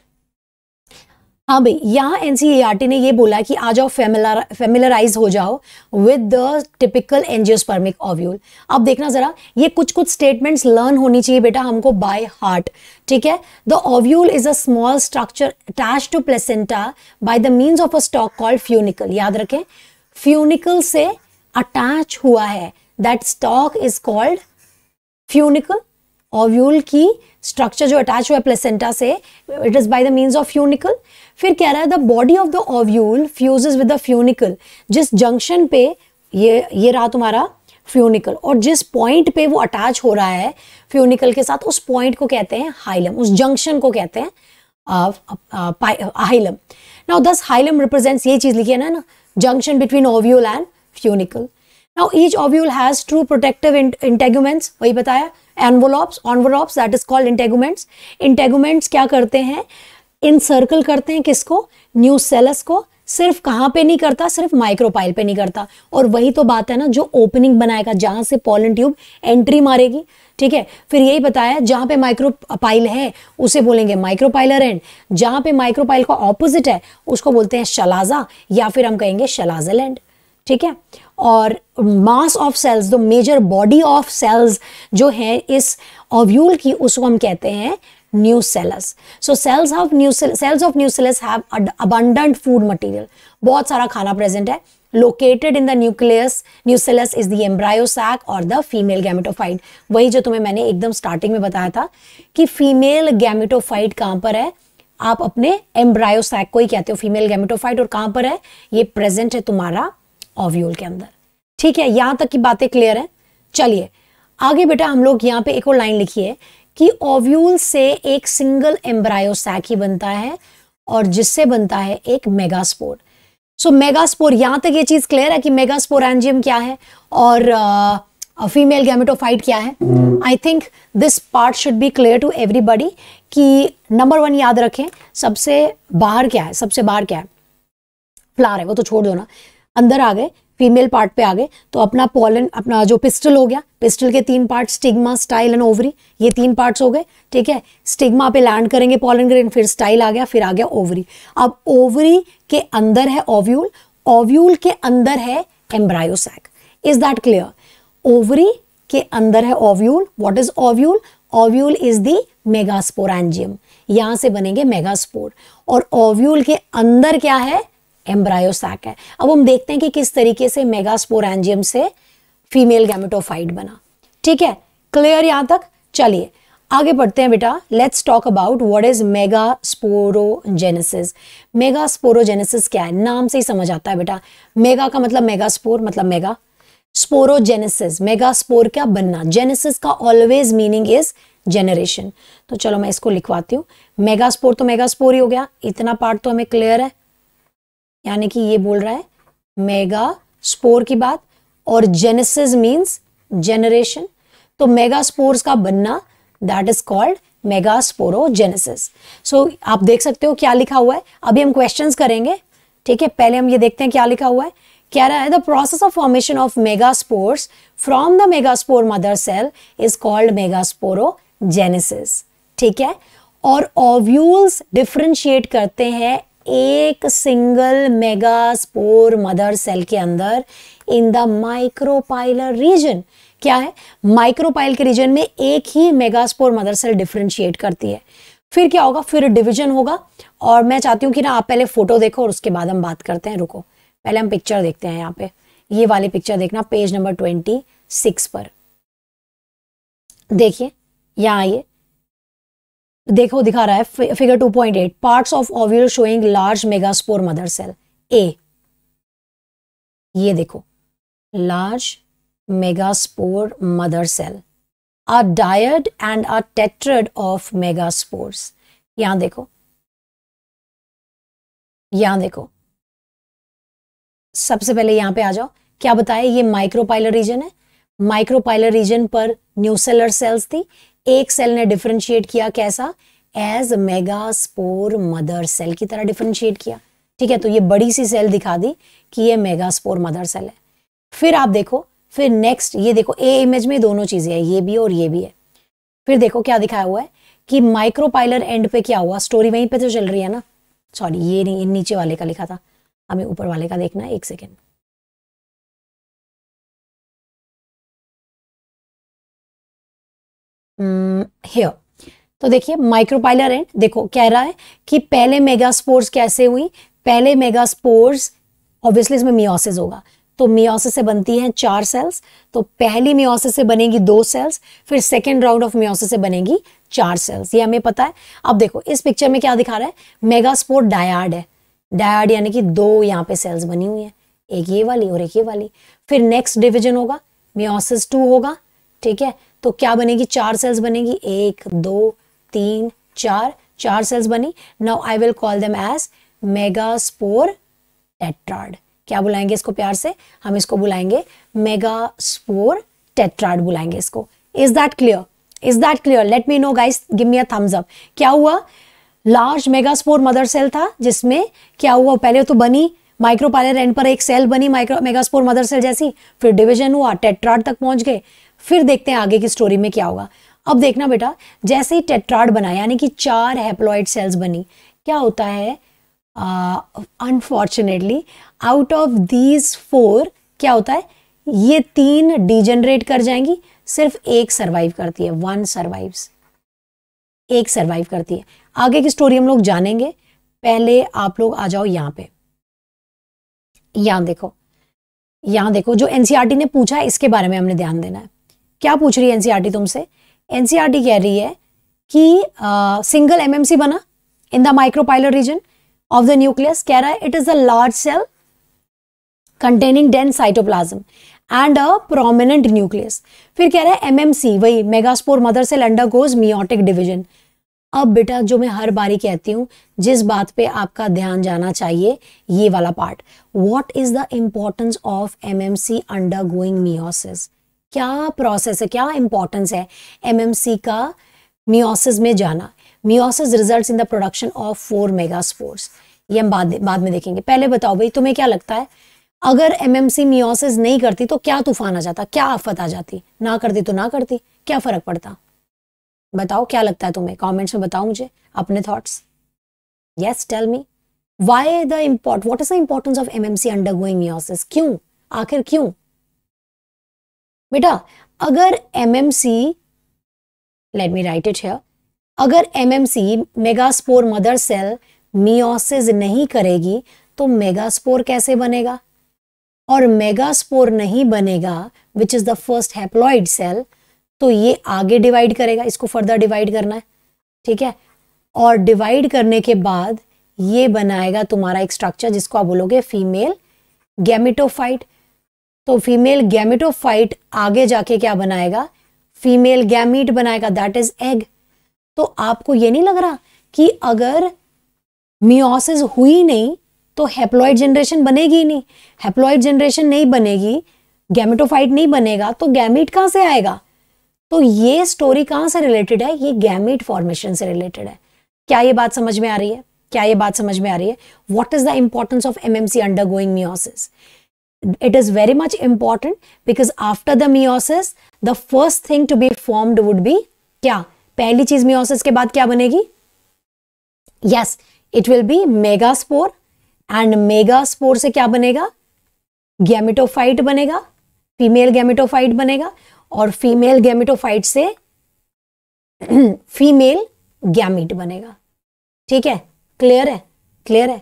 हाँ भाई, यहाँ एनसीईआरटी ने ये बोला कि आ जाओ फेमिलराइज हो जाओ with the typical angiospermic ovule अब देखना जरा, ये कुछ कुछ स्टेटमेंट्स लर्न होनी चाहिए बेटा हमको बाय हार्ट ठीक है? The ovule is a small structure attach to placenta by the means of a stalk called funicle याद रखें फ्यूनिकल से अटैच हुआ है। That stalk is called funicle ovule की स्ट्रक्चर जो अटैच हुआ है प्लेसेंटा से it is by the means of funicle फिर कह रहा है the body of the ovule fuses with the funicle जिस जंक्शन पे ये ये रहा तुम्हारा फ्यूनिकल और जिस पॉइंट पे वो अटैच हो रहा है फ्यूनिकल के साथ, उस पॉइंट को कहते हैं हाइलम उस जंक्शन को कहते हैं hilum now this hilum represents ये चीज़ लिखी है ना ना junction between ovule and funicle now each ovule has two protective integuments वही बताया envelopes envelopes that is called integuments integuments क्या करते हैं? इन सर्कल करते हैं किसको? न्यू सेलस को। सिर्फ़ कहाँ पे नहीं करता? सिर्फ़ माइक्रोपाइल पे नहीं करता। और वही तो बात है ना, जो ओपनिंग बनाएगा, जहाँ से पॉलन ट्यूब एंट्री मारेगी। ठीक है? फिर यही बताया, जहाँ पे माइक्रोपाइल है, उसे बोलेंगे माइक्रोपाइलर एंड जहाँ पे माइक्रोपाइल का ऑपोजिट है, उसको बोलते हैं शलाजा, या फिर हम कहेंगे शलाजल एंड ठीक है? और mass of cells the major body of cells जो है इस ओव्यूल की, उसको हम कहते हैं nucellus so cells of cells of nucellus have abundant food material बहुत सारा खाना प्रेजेंट है. Located in the nucleus nucellus is the embryo sac और द फीमेल गैमेटोफाइट वही जो तुम्हें मैंने एकदम स्टार्टिंग में बताया था कि फीमेल गैमेटोफाइट कहाँ पर है? आप अपने एम्ब्रायो सैक को ही कहते हो फीमेल गैमेटोफाइट और कहाँ पर है? ये प्रेजेंट है तुम्हारा ओव्यूल के अंदर। ठीक है, यहाँ तक की बातें क्लियर है। चलिए, आगे बेटा हम लोग यहाँ पे एक और लाइन लिखिए कि ओव्यूल से एक सिंगल एम्ब्रायो सैक ही बनता है और जिससे बनता है एक मेगास्पोर सो मेगास्पोर यहाँ तक ये चीज़ क्लियर है कि मेगास्पोरेंजियम क्या है और फीमेल गैमेटोफाइट क्या है। I think this part should be clear to everybody कि नंबर वन याद रखें, सबसे बाहर क्या है, सबसे बाहर क्या है? फ्लार है, वो तो छोड़ दो ना। अंदर आ गए फीमेल पार्ट पे आ गए तो अपना पॉलन अपना जो पिस्टल हो गया पिस्टल के तीन part stigma style and ovary ये तीन पार्ट्स हो गए, ठीक है? स्टिग्मा पे लैंड करेंगे पॉलन ग्रेन फिर स्टाइल आ गया, फिर आ गया ओवरी अब ओवरी के अंदर है ओव्यूल ओव्यूल के अंदर है embryo sac is that clear ovary के अंदर है ovule what is ovule ovule is the megasporangium यहाँ से बनेंगे मेगास्पोर और ओव्यूल के अंदर क्या है? एम्ब्रायोसैक है। अब हम देखते हैं कि किस तरीके से मेगास्पोरेंजियम से फीमेल गैमेटोफाइट बना। ठीक है? क्लियर यहाँ तक? चलिए, आगे बढ़ते हैं बेटा। Let's talk about what is megasporogenesis megasporogenesis क्या है? नाम से ही समझ आता है बेटा। मेगा का मतलब मेगा स्पोर मतलब मेगा स्पोरोजेनेसिस मेगा स्पोर क्या बनना? जेनेसिस का ऑलवेज मीनिंग इज़ जेनरेशन तो चलो मैं इसको लिखवाती हूँ। मेगा स्पोर तो मेगा स्पोर ही हो गया। इतना पार्ट तो हमें क्लियर है। यानी कि ये बोल रहा है, मेगा स्पोर की बात, और जेनेसिस मींस जेनरेशन तो मेगा स्पोर्स का बनना that is called megasporogenesis. So आप देख सकते हो क्या लिखा हुआ है? अभी हम क्वेश्चंस करेंगे, ठीक है? पहले हम ये देखते हैं क्या लिखा हुआ है। कह रहा है the process of formation of megaspores from the megaspore mother cell is called megasporogenesis ठीक है? और ओव्यूल्स डिफ्रेंशिएट करते हैं एक सिंगल मेगास्पोर मदर सेल के अंदर इन द माइक्रोपाइलर रीजन क्या है? माइक्रोपाइल के रीजन में एक ही मेगास्पोर मदर सेल डिफ्रेंशिएट करती है। फिर क्या होगा? फिर डिवीज़न होगा। और मैं चाहती हूँ कि ना आप पहले फ़ोटो देखो और उसके बाद हम बात करते हैं। रुको। पहले हम पिक्चर देखते हैं यहाँ पे। ये वाली पिक्चर देखना पेज नंबर ट्वेंटी सिक्स पर। देखिए, यहाँ आइए। देखो, दिखा रहा है figure 2.8 parts of ovule showing large megaspore mother cell a ये देखो large megaspore mother cell are dyad and are tetrad of megaspores यहाँ देखो यहाँ देखो। सबसे पहले यहाँ पे आ जाओ। क्या बताया? ये माइक्रोपाइलर रीजन है। माइक्रोपाइलर रीजन पर न्यूसेलर सेल्स थी। एक सेल ने डिफ्रेंशिएट किया कैसा? एज मेगास्पोर मदर सेल की तरह डिफ्रेंशिएट किया। ठीक है तो ये बड़ी सी सेल दिखा दी कि ये मेगास्पोर मदर सेल है। फिर आप देखो, फिर नेक्स्ट ये देखो ए इमेज में दोनों चीज़ें है, ये भी और ये भी है। फिर देखो क्या दिखाया हुआ है कि माइक्रोपाइलर एंड पे क्या हुआ? स्टोरी वहीं पे तो चल रही है ना? सॉरी ये नहीं नीचे वाले का लिखा था। हमें ऊपर वाले का देखना एक सेकेंड हियर hmm, तो देखिए माइक्रोपाइलर एंड देखो कह रहा है कि पहले मेगा स्पोर्स कैसे हुई? पहले मेगास्पोर्स ऑब्वियसली इसमें मियोसिस होगा। तो मियोसिस से बनती हैं चार सेल्स तो पहली मियोसिस से बनेगी दो सेल्स फिर सेकेंड राउंड ऑफ़ मियोसिस से बनेगी चार सेल्स ये हमें पता है। अब देखो इस पिक्चर में क्या दिखा रहा है? मेगा स्पोर डायाड है। डायाड यानी कि दो यहाँ पे सेल्स बनी हुई हैं। एक ये वाली और एक ये वाली। फिर नेक्स्ट डिविजन होगा। मियोसिस टू होगा। ठीक है? तो क्या बनेगी? चार सेल्स बनेगी। एक, दो, तीन, चार। चार सेल्स बनी। Now I will call them as megaspore tetrad क्या बुलाएँगे इसको प्यार से? हम इसको बुलाएँगे मेगा स्पोर टेट्राड बुलाएँगे इसको। Is that clear is that clear let me know guys give me a thumbs up क्या हुआ? लार्ज मेगास्पोर मदर सेल था, जिसमें क्या हुआ? पहले तो बनी माइक्रोपाइलर एंड पर एक सेल बनी माइक्रो मेगास्पोर मदर सेल जैसी। फिर डिवीज़न हुआ टेट्राड तक पहुँच गए। फिर देखते हैं आगे की स्टोरी में क्या होगा। अब देखना बेटा, जैसे ही टेट्राड बना, यानी कि चार हेप्लॉइड सेल्स बनी, क्या होता है? Unfortunately out of these four क्या होता है? ये तीन डिजेनरेट कर जाएँगी, सिर्फ़ एक सरवाइव करती है वन सर्वाइव्स एक सरवाइव करती है। आगे की स्टोरी हम लोग जानेंगे। पहले आप लोग आ जाओ यहाँ पे। यहाँ देखो। यहाँ देखो, जो एनसीआरटी ने पूछा है, इसके बारे में हमने ध्यान देना है। क्या पूछ रही है एनसीआरटी तुमसे? एनसीआरटी कह रही है कि सिंगल एमएमसी बना in the micropylar region of the nucleus कह रहा है it is a large cell containing dense cytoplasm and a prominent nucleus फिर कह रहा है एमएमसी वही megaspore mother cell undergoes meiotic division अब बेटा, जो मैं हर बारी कहती हूँ, जिस बात पे आपका ध्यान जाना चाहिए, ये वाला part what is the importance of MMC undergoing meiosis क्या प्रोसेस है, क्या इंपॉर्टेंस है एमएमसी का मियोसिस में जाना? Meiosis results in the production of four megaspores ये हम बाद बाद में देखेंगे। पहले बताओ भाई, तुम्हें क्या लगता है? अगर एमएमसी मियोसिस नहीं करती तो क्या तूफ़ान आ जाता? क्या आफत आ जाती? ना करती तो ना करती। क्या फ़र्क पड़ता? बताओ, क्या लगता है तुम्हें? कमेंट्स में बताओ मुझे, अपने thoughts yes tell me why the import what is the importance of MMC undergoing meiosis क्यों? आखिर क्यों? बेटा, अगर MMC let me write it here अगर MMC megaspore mother cell meiosis नहीं करेगी तो मेगास्पोर कैसे बनेगा? और मेगास्पोर नहीं बनेगा which is the first haploid cell तो ये आगे डिवाइड करेगा, इसको फर्दर डिवाइड करना है, ठीक है? और डिवाइड करने के बाद ये बनाएगा तुम्हारा एक स्ट्रक्चर जिसको आप बोलोगे फीमेल गैमिटोफाइट तो फीमेल गैमिटोफाइट आगे जाके क्या बनाएगा? फीमेल गैमीट बनाएगा दैट इज़ एग तो आपको ये नहीं लग रहा कि अगर मियोसिस हुई नहीं तो हेप्लॉइड जनरेशन बनेगी ही नहीं? हेप्लॉइड जनरेशन नहीं बनेगी गैमेटोफाइट नहीं बनेगा तो गैमीट कहाँ से आएगा? तो ये स्टोरी कहाँ से रिलेटेड है? ये गैमीट फॉर्मेशन से रिलेटेड है। क्या ये बात समझ में आ रही है? क्या ये बात समझ में आ रही है? What is the importance of MMC undergoing meiosis it is very much important because after the meiosis, the first thing to be formed would be क्या पहली चीज़ मियोसिस के बाद क्या बनेगी? Yes it will be megaspore and megaspore से क्या बनेगा? Gametophyte बनेगा फीमेल गैमिटोफाइट बनेगा और फीमेल गैमिटोफाइट से फीमेल गैमिट बनेगा। ठीक है? क्लियर है? क्लियर है?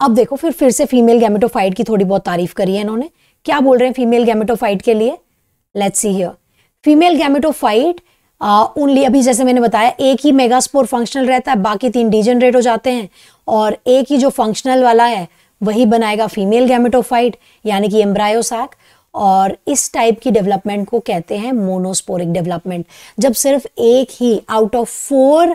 अब देखो, फिर फिर से फीमेल गैमेटोफाइट की थोड़ी बहुत तारीफ़ करी है इन्होंने। क्या बोल रहे हैं फीमेल गैमेटोफाइट के लिए? Let's see here female gametophyte only अभी जैसे मैंने बताया, एक ही मेगास्पोर फंक्शनल रहता है, बाकी तीन डीजनरेट हो जाते हैं। और एक ही जो फंक्शनल वाला है, वही बनाएगा फीमेल गैमेटोफाइट यानी कि एम्ब्रायोसैक और इस टाइप की डेवलपमेंट को कहते हैं मोनोस्पोरिक डेवलपमेंट जब सिर्फ़ एक ही out of four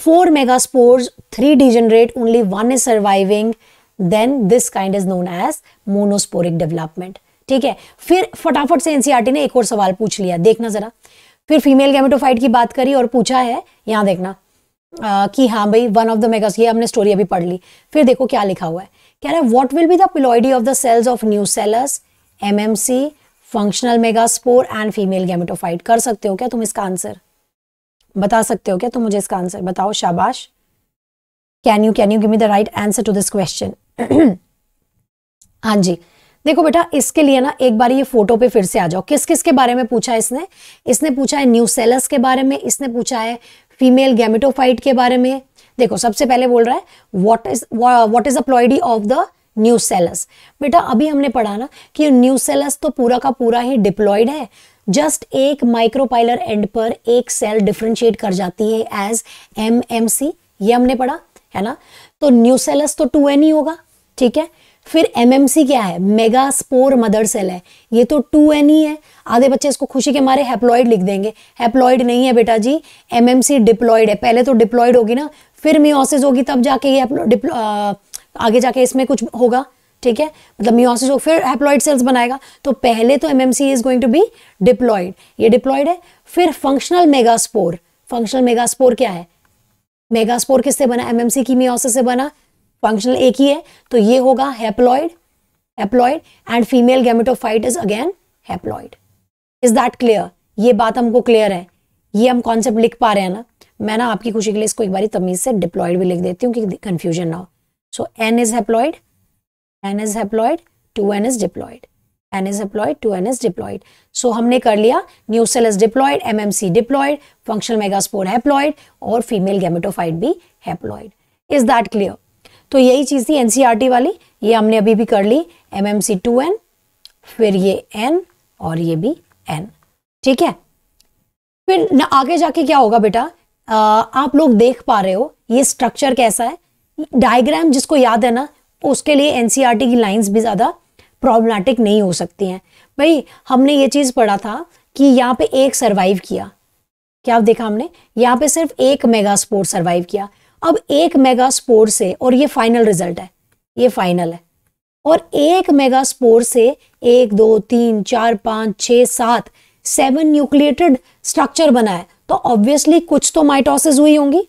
four megaspores, three degenerate, only one is surviving, then this kind is known as monosporic development. ठीक है? फिर फटाफट से एनसीआरटी ने एक और सवाल पूछ लिया। देखना जरा। फिर फीमेल गैमेटोफाइट की बात करी और पूछा है यहाँ देखना आ, कि हाँ भाई वन ऑफ़ द मेगास ये हमने स्टोरी अभी पढ़ ली। फिर देखो क्या लिखा हुआ है। कह रहा है what will be the ploidy of the cells of nucellus MMC functional megaspore and female gametophyte कर सकते हो क्या तुम इसका आंसर बता सकते हो क्या? तुम मुझे इसका आंसर बताओ, शाबाश। Can you can you give me the right answer to this question हाँ जी। देखो बेटा, इसके लिए ना एक बार ये फ़ोटो पे फिर से आ जाओ। किस किस के बारे में पूछा है इसने? इसने पूछा है न्यूसेलस के बारे में, इसने पूछा है फीमेल गैमेटोफाइट के बारे में। देखो, सबसे पहले बोल रहा है what is what is a of the nucellus बेटा, अभी हमने पढ़ा ना कि न्यूसेलस तो पूरा का पूरा ही डिप्लॉयड है। जस्ट एक माइक्रोपाइलर एंड पर एक सेल डिफ्रेंशिएट कर जाती है एज एम एम सी ये हमने पढ़ा, है ना? तो न्यूसेलस तो टू एन ही होगा, ठीक है? फिर एमएमसी क्या है? मेगा स्पोर मदर सेल है। ये तो टू एन ही है। आधे बच्चे इसको खुशी के मारे हैप्लॉइड लिख देंगे। हैप्लॉइड नहीं है बेटा जी एमएमसी डिप्लॉइड है। पहले तो डिप्लॉइड होगी ना, फिर मियोसिस होगी, तब जाके ये आगे जाके इसमें कुछ होगा। ठीक है? मतलब मियोसिस हो फिर हैप्लॉइड सेल्स बनाएगा। तो पहले तो MMC is going to be diploid ये डिप्लॉइड है। फिर फंक्शनल मेगास्पोर फंक्शनल मेगास्पोर क्या है? मेगास्पोर किससे बना? एमएमसी की मियोसिस से बना। फंक्शनल एक ही है। तो ये होगा haploid haploid and female gametophyte is again haploid is that clear ये बात हमको क्लियर है। ये हम कॉन्सेप्ट लिख पा रहे हैं ना। मैं ना आपकी खुशी के लिए इसको एक बार तमीज से डिप्लॉइड भी लिख देती हूँ कि कंफ्यूजन ना हो। So n is haploid n is haploid two n is diploid n is diploid two n is diploid so हमने कर लिया new cell is diploid MMC diploid functional megaspore haploid और फीमेल गैमेटोफाइट भी haploid is that clear तो यही चीज़ थी NCERT वाली, ये हमने अभी भी कर ली M M C two n फिर ये एन और ये भी एन ठीक है? फिर आगे जाके क्या होगा बेटा? आप लोग देख पा रहे हो, ये स्ट्रक्चर कैसा है? डायग्राम जिसको याद है ना उसके लिए एनसीईआरटी की लाइंस भी ज़्यादा प्रॉब्लमेटिक नहीं हो सकती हैं। भाई, हमने ये चीज़ पढ़ा था कि यहाँ पे एक सरवाइव किया। क्या देखा हमने? यहाँ पे सिर्फ़ एक मेगा स्पोर्ट सरवाइव किया। अब एक मेगा स्पोर्ट से, और ये फाइनल रिज़ल्ट है। ये फाइनल है। और एक मेगा स्पोर से एक, दो, तीन, चार, पाँच छ सात सेवन न्यूक्लिएटेड स्ट्रक्चर बना है। तो ऑब्वियसली कुछ तो माइटोसिस हुई होंगी,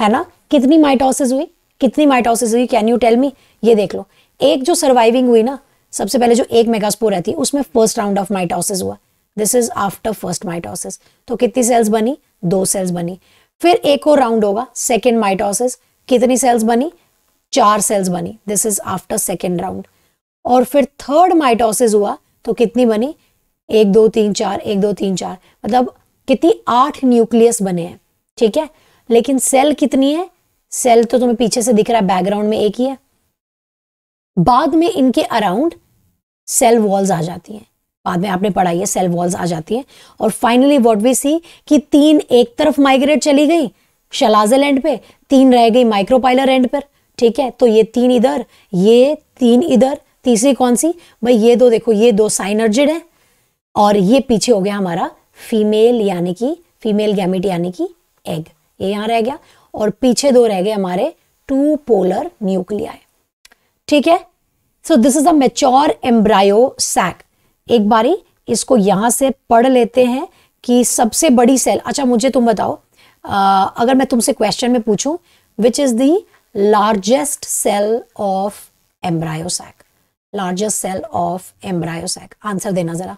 है ना? कितनी माइटोसिस हुई? कितनी माइटोसिस हुई कैन यू टेल मी ये देख लो। एक जो सर्वाइविंग हुई ना, सबसे पहले जो एक मेगास्पोर रहती है उसमें फ़र्स्ट राउंड ऑफ़ माइटोसिस हुआ। This is after first mitosis तो कितनी सेल्स बनी? दो सेल्स बनी। फिर एक और राउंड होगा सेकेंड माइटोसिस कितनी सेल्स बनी? चार सेल्स बनी। This is after second round और फिर थर्ड माइटोसिस हुआ तो कितनी बनी? एक, दो, तीन, चार, एक, दो, तीन, चार। मतलब कितनी आठ न्यूक्लियस बने हैं, ठीक है? लेकिन सेल कितनी है? सेल तो तुम्हें पीछे से दिख रहा है बैकग्राउंड में एक ही है। बाद में इनके अराउंड सेल वॉल्स आ जाती हैं। बाद में आपने पढ़ाई है सेल वॉल्स आ जाती हैं। और फाइनली व्हाट वी सी कि तीन एक तरफ़ माइग्रेट चली गई शलाजल एंड पे, तीन रह गई माइक्रोपाइलर एंड पर। ठीक है तो ये तीन इधर, ये तीन इधर, तीसरी कौन सी? भाई ये दो देखो, ये दो साइनर्जिड है। और ये पीछे हो गया हमारा फीमेल यानी कि फीमेल गैमिट यानी कि एग ये यहाँ रह गया। और पीछे दो रह गए हमारे टू पोलर न्यूक्लियाई। ठीक है? So this is a mature embryo sac एक बारी इसको यहाँ से पढ़ लेते हैं कि सबसे बड़ी सेल अच्छा मुझे तुम बताओ आ, अगर मैं तुमसे क्वेश्चन में पूछूँ which is the largest cell of embryo sac largest cell of embryo sac answer देना जरा।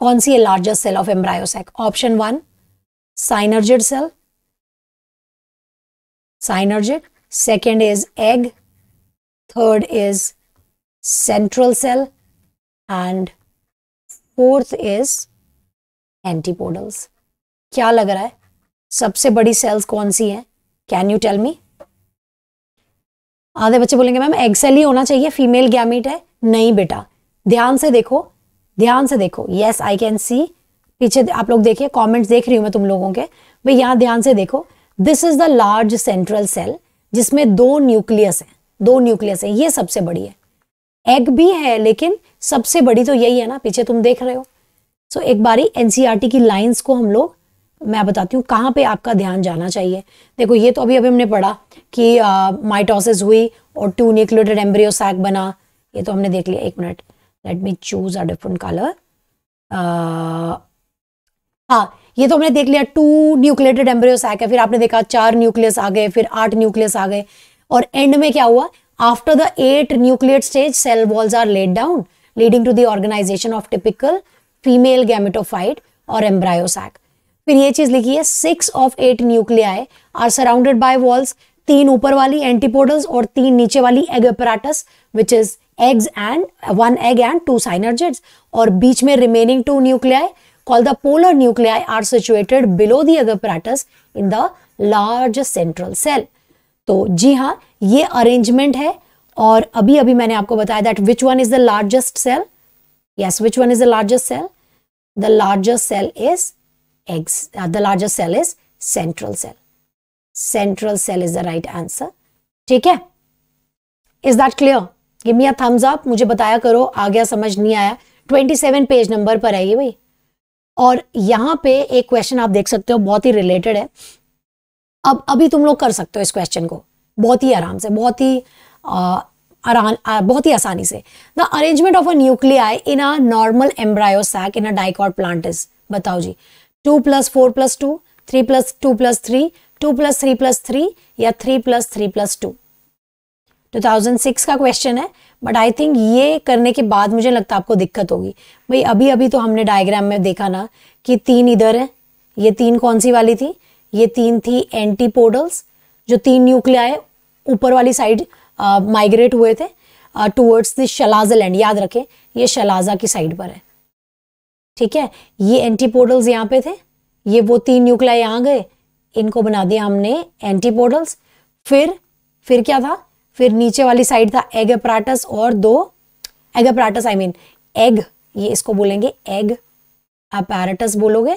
कौन सी है largest cell of embryo sac option one synergid cell synergid second is egg third is central cell. And fourth is antipodals. क्या लग रहा है? सबसे बड़ी सेल्स कौन सी है? कैन यू टेल मी आधे बच्चे बोलेंगे, मैम एग सेल ही होना चाहिए फीमेल गैमिट है। नहीं बेटा। ध्यान से देखो, ध्यान से देखो। यस आई कैन सी पीछे आप लोग देखिए कमेंट्स देख रही हूँ मैं तुम लोगों के। भाई यहाँ ध्यान से देखो। This is the large central cell जिसमें दो न्यूक्लियस है दो न्यूक्लियस है ये सबसे बड़ी है। एग भी है लेकिन सबसे बड़ी तो यही है ना पीछे तुम देख रहे हो। सो so, एक बारी एनसीईआरटी e की लाइंस को हम लोग मैं बताती हूँ कहाँ पे आपका ध्यान जाना चाहिए। देखो ये तो अभी अभी हमने पढ़ा कि माइटोसिस हुई और टू न्यूक्लियोटेड एम्ब्रियो सैक बना। ये तो हमने देख लिया एक minute. Let me choose a different colour हाँ ये तो हमने देख लिया टू न्यूक्लियोटेड एम्ब्रियो सैक है, फिर आपने देखा चार न्यूक्लियस आ गए, फिर आठ न्यूक्लियस आ गए। और एंड में क्या हुआ? After the eight nuclear stage cell walls are laid down leading to the organisation of typical female gametophyte और एम्ब्रायोसैक फिर ये चीज़ लिखी है six of eight nuclei are surrounded by walls तीन ऊपर वाली एंटीपोडल्स और तीन नीचे वाली egg apparatus which is eggs and one egg and two synergids और बीच में remaining two nuclei call the polar nuclei are situated below the egg apparatus in the large central तो जी हाँ ये अरेंजमेंट है और अभी अभी मैंने आपको बताया that which one is the largest cell yes which one is the largest cell the largest cell is eggs the largest cell is central cell central cell is the right answer ठीक है? Is that clear give me a thumbs up मुझे बताया करो, आ गया, समझ नहीं आया। 27 page number पर है ये भाई। और यहाँ पे एक क्वेश्चन आप देख सकते हो, बहुत ही रिलेटेड है। अब, अभी तुम लोग कर सकते हो इस क्वेश्चन को। बहुत ही आराम से, बहुत ही आराम बहुत ही आसानी से। The arrangement of a nuclei in a normal embryo sac in a dicot plant is बताओ जी। Two plus four plus two, three plus two plus three, two plus three plus three या three plus three plus two. 2006 का question है। But I think ये करने के बाद मुझे लगता है आपको दिक्कत होगी। भाई अभी अभी तो हमने डायग्राम में देखा ना कि तीन इधर है। ये तीन कौन सी वाली थी? ये तीन थी एंटीपोडल्स जो तीन न्यूक्लियाई ऊपर वाली साइड माइग्रेट हुए थे टूवर्ड्स द शलाजा लैंड याद रखें, ये शलाजा की साइड पर है। ठीक है? ये एंटीपोडल्स यहाँ पे थे, ये वो तीन न्यूक्लिया यहाँ गए, इनको बना दिया हमने एंटीपोडल्स फिर फिर क्या था? फिर नीचे वाली साइड था एग अपराटस और दो egg apparatus I mean egg ये इसको बोलेंगे एग अपैरेटस बोलोगे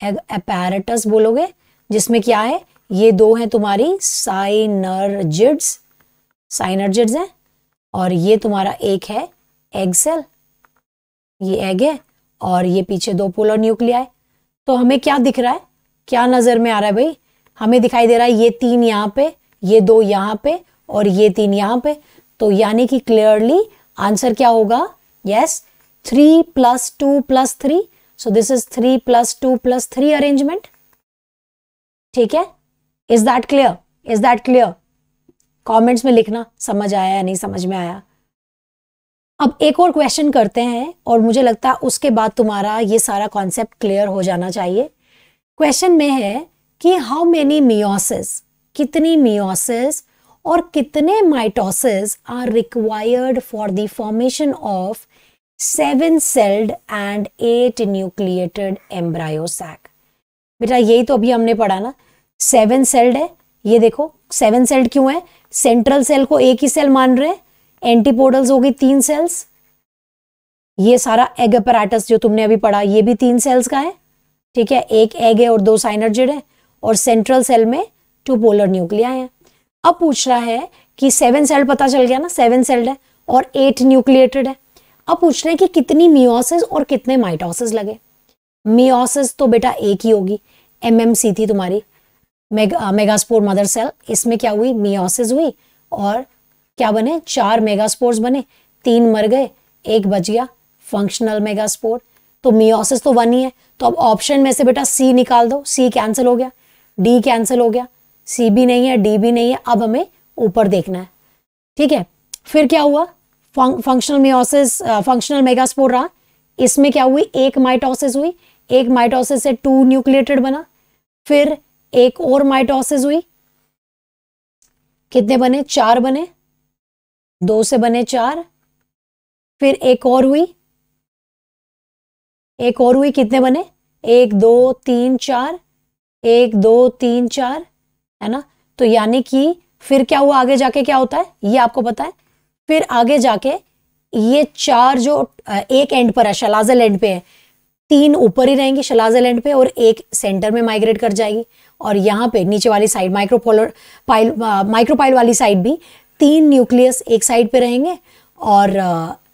एग अपैरेटस बोलोगे, जिसमें क्या है? ये दो हैं तुम्हारी साइनर्जिड्स साइनर्जिड्स हैं, और ये तुम्हारा एक है एग सेल ये एग है, और ये पीछे दो पोलर न्यूक्लिया तो हमें क्या दिख रहा है? क्या नज़र में आ रहा है भाई? हमें दिखाई दे रहा है ये तीन यहाँ पे, ये दो यहाँ पे और ये तीन यहाँ पे तो यानी कि क्लियरली आंसर क्या होगा? Yes three plus two plus three so this is three plus two plus three arrangement ठीक है? Is that clear is that clear comments में लिखना, समझ आया या नहीं समझ में आया? अब एक और क्वेश्चन करते हैं और मुझे लगता है उसके बाद तुम्हारा ये सारा कॉन्सेप्ट क्लियर हो जाना चाहिए। क्वेश्चन में है कि हाउ मेनी मियोसिस कितनी मियोसिस और कितने mitosis are required for the formation of seven celled and eight nucleated embryo sac. बेटा, यही तो अभी हमने पढ़ा ना। सेवन सेल्ड है, ये देखो, सेवन सेल्ड क्यों है? सेंट्रल सेल को एक ही सेल मान रहे हैं, एंटीपोडल्स हो गई तीन सेल्स। ये सारा एग अपराटस जो तुमने अभी पढ़ा, ये भी तीन सेल्स का है, ठीक है? एक एग है और दो साइनर्जिड है, और सेंट्रल सेल में टू पोलर न्यूक्लिया है। अब पूछ रहा है कि सेवन सेल्ड पता चल गया ना? सेवन सेल्ड है और एट न्यूक्लिएटेड है। अब पूछ रहे हैं कि कितनी मियोसिस और कितने माइटोसिस लगे? मियोसिस तो बेटा एक ही होगी। एमएमसी थी तुम्हारी। मेगा मेगास्पोर मदर सेल इसमें क्या हुई? मियोसिस हुई और क्या बने? चार मेगास्पोर्स बने। तीन मर गए, एक बच गया। फंक्शनल मेगास्पोर तो मियोसिस तो वन ही है। तो अब ऑप्शन में से बेटा सी निकाल दो। सी कैंसिल हो गया। डी कैंसिल हो गया। सी भी नहीं है डी भी नहीं है, अब हमें ऊपर देखना है। ठीक है? फिर क्या हुआ? फंक्शनल मियोसिस फंक्शनल मेगास्पोर रहा। इसमें क्या हुई? एक माइटोसिस हुई। एक माइटोसिस से टू न्यूक्लिएटेड बना। फिर एक और माइटोसिस हुई। कितने बने? चार बने। दो से बने चार। फिर एक और हुई। एक और हुई, कितने बने? एक, दो, तीन, चार। एक, दो, तीन, चार। है ना? तो यानी कि फिर क्या हुआ? आगे जाके क्या होता है? ये आपको पता है। फिर आगे जाके ये चार जो एक एंड पर है शलाजल एंड पे है। तीन ऊपर ही रहेंगी शलाजल एंड पे और एक सेंटर में माइग्रेट कर जाएगी। और यहाँ पे नीचे वाली साइड माइक्रोपोलर पाइल माइक्रोपाइल वाली साइड भी तीन न्यूक्लियस एक साइड पे रहेंगे और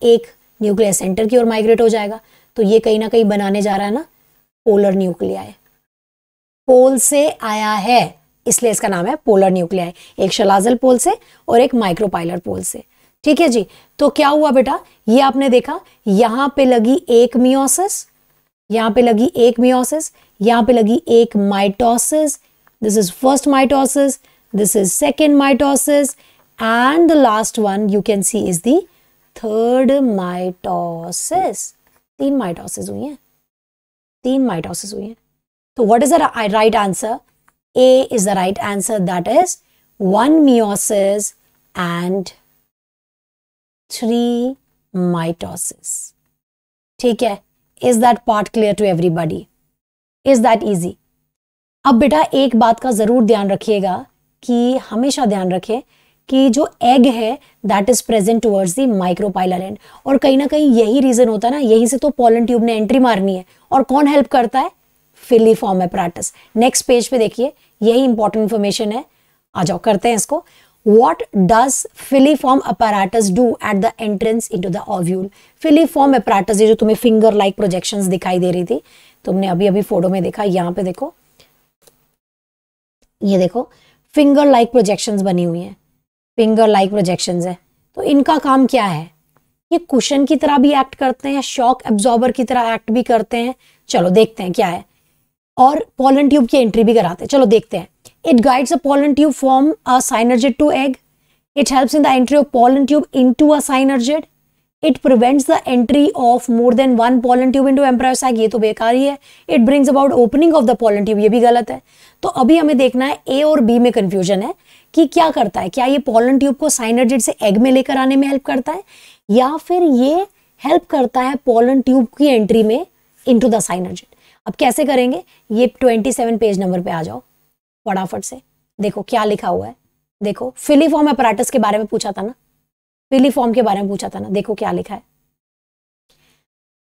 एक न्यूक्लियस सेंटर की ओर माइग्रेट हो जाएगा। तो ये कहीं ना कहीं बनाने जा रहा है ना? पोलर न्यूक्लिया पोल से आया है। इसलिए इसका नाम है पोलर न्यूक्लियाई, एक शलाजल पोल से और एक माइक्रोपाइलर पोल से। ठीक है जी? तो क्या हुआ बेटा? ये आपने देखा, यहाँ पे लगी एक मियोसिस, यहाँ पे लगी एक मियोसिस, यहाँ पे लगी एक mitosis. This is first mitosis this is second mitosis and the last one you can see is the third mitosis. तीन माइटोसिस हुई हैं। तीन माइटोसिस हुई हैं। तो what is the right answer A is the right answer that is one meiosis and three mitosis ठीक है? Is that part clear to everybody is that easy अब बेटा एक बात का ज़रूर ध्यान रखिएगा कि हमेशा ध्यान रखें कि जो एग है that is present towards the micropylar end और कहीं ना कहीं यही रीजन होता है ना, यहीं से तो पॉलन ट्यूब ने एंट्री मारनी है। और कौन हेल्प करता है? फिलीफॉर्म एपराटस नेक्स्ट पेज पे देखिए, यही इंपॉर्टेंट इंफॉर्मेशन है। आ जाओ, करते हैं इसको। What does filiform apparatus do at the entrance into the ovule? Filiform apparatus ये जो तुम्हें फिंगर लाइक प्रोजेक्शंस दिखाई दे रही थी, तुमने अभी अभी फ़ोटो में देखा, यहाँ पे देखो। ये देखो फिंगर लाइक प्रोजेक्शंस बनी हुई हैं। फिंगर लाइक प्रोजेक्शंस है। तो इनका काम क्या है? ये कुशन की तरह भी एक्ट करते हैं शॉक एब्जॉर्बर की तरह एक्ट भी करते हैं। चलो देखते हैं क्या है। और पोलन ट्यूब की एंट्री भी कराते हैं। चलो देखते हैं। It guides a pollen tube form a synergid to egg it helps in the entry of pollen tube into अजेट it prevents the entry of more than one pollen tube into embryo's egg ये तो बेकार ही। है it brings about opening of the pollen tube ये भी गलत है। तो अभी हमें देखना है ए और बी में कन्फ्यूज़न है कि क्या करता है। क्या ये पोलन ट्यूब को साइनर्जेट से एग में लेकर आने में हेल्प करता है? या फिर ये हेल्प करता है पोलन ट्यूब की एंट्री में इन टू द साइनर्जेट अब कैसे करेंगे? ये 27 पेज नंबर पे आ जाओ फटाफट से। देखो क्या लिखा हुआ है। देखो फिलीफॉर्म अपराटस के बारे में पूछा था ना? फिलीफॉर्म के बारे में पूछा था ना? देखो क्या लिखा है।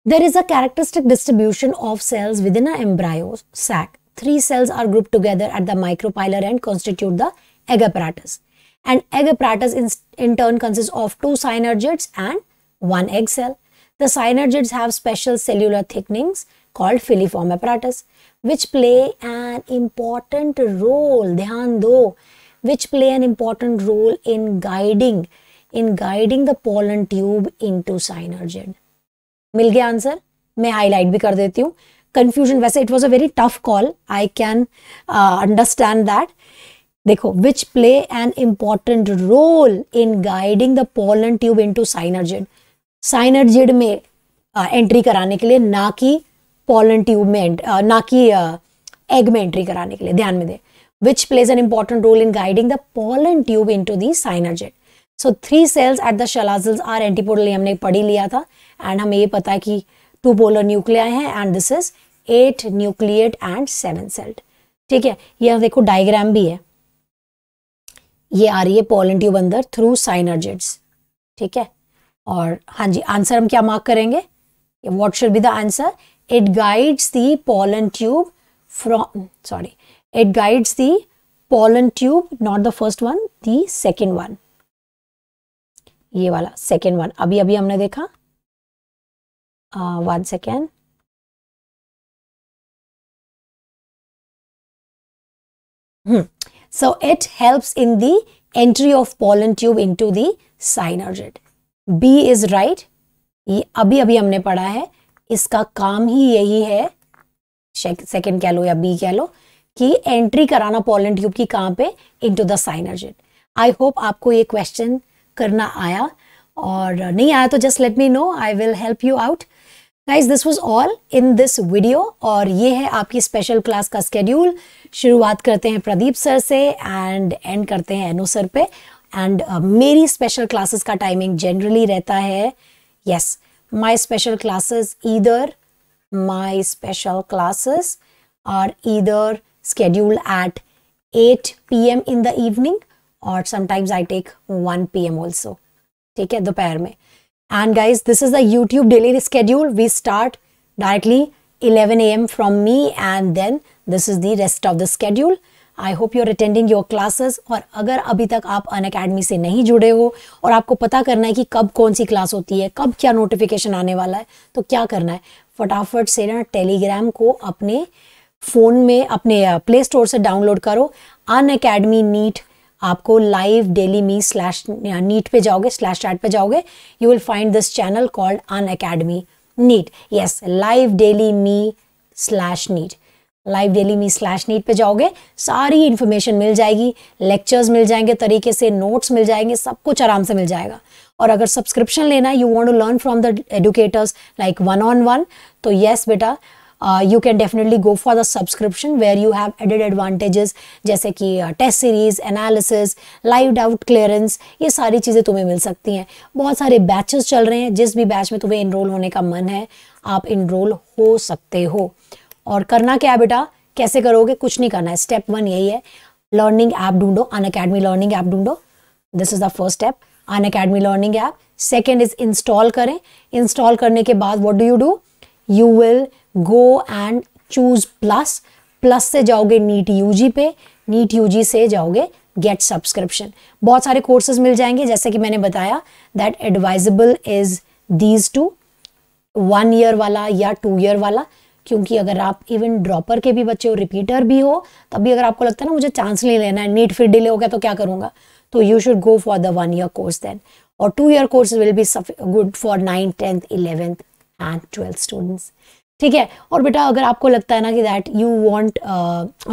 There is a characteristic distribution of cells within embryo sac three cells are group together at the micropylar end constitute the egg apparatus egg apparatus in, in turn consists of two synergids and one egg cell. The synergids have special cellular thickenings. Called filiform apparatus which play an important role ध्यान दो which play an important role in guiding in guiding the pollen tube into synergid मिल गया answer मैं highlight भी कर देती हूँ। Confusion वैसे it was a very tough call I can understand that देखो which play an important role in guiding the pollen tube into synergid synergid में entry कराने के लिए ना कि पोलन ट्यूब में ना कि एग में एंट्री कराने के लिए, ध्यान में दे। Which plays an important role in guiding the pollen tube into the synergid so three cells at the chalazal are antipodal हमने पढ़ी लिया था एंड हमें ये पता है कि टू पोलर न्यूक्लियाई हैं and this is eight nucleate and seven celled ठीक है? ये देखो डायग्राम भी है। ये आ रही है पोलन ट्यूब अंदर थ्रू साइनर्जेट्स ठीक है? और हाँ जी आंसर हम क्या मार्क करेंगे? What should be the answer it guides the pollen tube from sorry it guides the pollen tube not the first one the second one ये वाला सेकेंड वन अभी अभी हमने देखा one second so it helps in the entry of pollen tube into the synergid b is right ये अभी अभी हमने पढ़ा है इसका काम ही यही है सेकेंड कह लो या बी कह लो कि एंट्री कराना पोलन ट्यूब की कहाँ पे? Into the synergid I hope आपको ये क्वेश्चन करना आया। और नहीं आया तो just let me know I will help you out guys this was all in this video और ये है आपकी स्पेशल क्लास का स्केड्यूल शुरुआत करते हैं प्रदीप सर से एंड एंड करते हैं एनो सर पे. एंड uh, मेरी स्पेशल क्लासेस का टाइमिंग जनरली रहता है yes yes, my special classes either my special classes are either scheduled at 8 p.m. in the evening or sometimes I take 1 p.m. also. Take care, dopair mein. And guys, this is the YouTube daily schedule. We start directly 11 a.m. from me and then this is the rest of the schedule. I hope you are attending your classes और अगर अभी तक आप अन academy से नहीं जुड़े हो और आपको पता करना है कि कब कौन सी क्लास होती है, कब क्या नोटिफिकेशन आने वाला है तो क्या करना है? फटाफट से ना टेलीग्राम को अपने फ़ोन में, अपने प्ले स्टोर से डाउनलोड करो। अन अकेडमी नीट आपको live daily me slash NEET पे जाओगे स्लैश चैट पे जाओगे you will find this channel called Unacademy NEET yes live daily me slash NEET live daily me slash NEET पे जाओगे, सारी इन्फॉर्मेशन मिल जाएगी लेक्चर्स मिल जाएँगे, तरीके से नोट्स मिल जाएँगे, सब कुछ आराम से मिल जाएगा। और अगर सब्सक्रिप्शन लेना है you want to learn from the educators like one on one तो येस बेटा you can definitely go for the subscription where you have added advantages जैसे कि test series analysis live doubt clearance ये सारी चीज़ें तुम्हें मिल सकती हैं। बहुत सारे बैचेस चल रहे हैं, जिस भी बैच में तुम्हें इनरोल होने का मन है, आप इनरोल हो सकते हो। और करना क्या है बेटा? कैसे करोगे? कुछ नहीं करना है। स्टेप वन यही है। लर्निंग ऐप ढूंढो। अन अकेडमी लर्निंग ऐप ढूंढो। This is the first step Unacademy learning app second is install करें। इंस्टॉल करने के बाद what do you do you will go and choose plus plus से जाओगे नीट यूजी पे। NEET UG से जाओगे गेट सब्सक्रिप्शन बहुत सारे कोर्सेज मिल जाएँगे। जैसे कि मैंने बताया that advisable is these two one year वाला या टू ईयर वाला। क्योंकि अगर आप इवन ड्रॉपर के भी बच्चे हो रिपीटर भी हो, तब भी अगर आपको लगता है ना, मुझे चांस नहीं लेना है नीट फिर डिले हो गया तो क्या करूँगा? तो you should go for the one year course then और two year course will be good for nine tenth eleventh and twelfth students ठीक है? और बेटा, अगर आपको लगता है ना कि that you want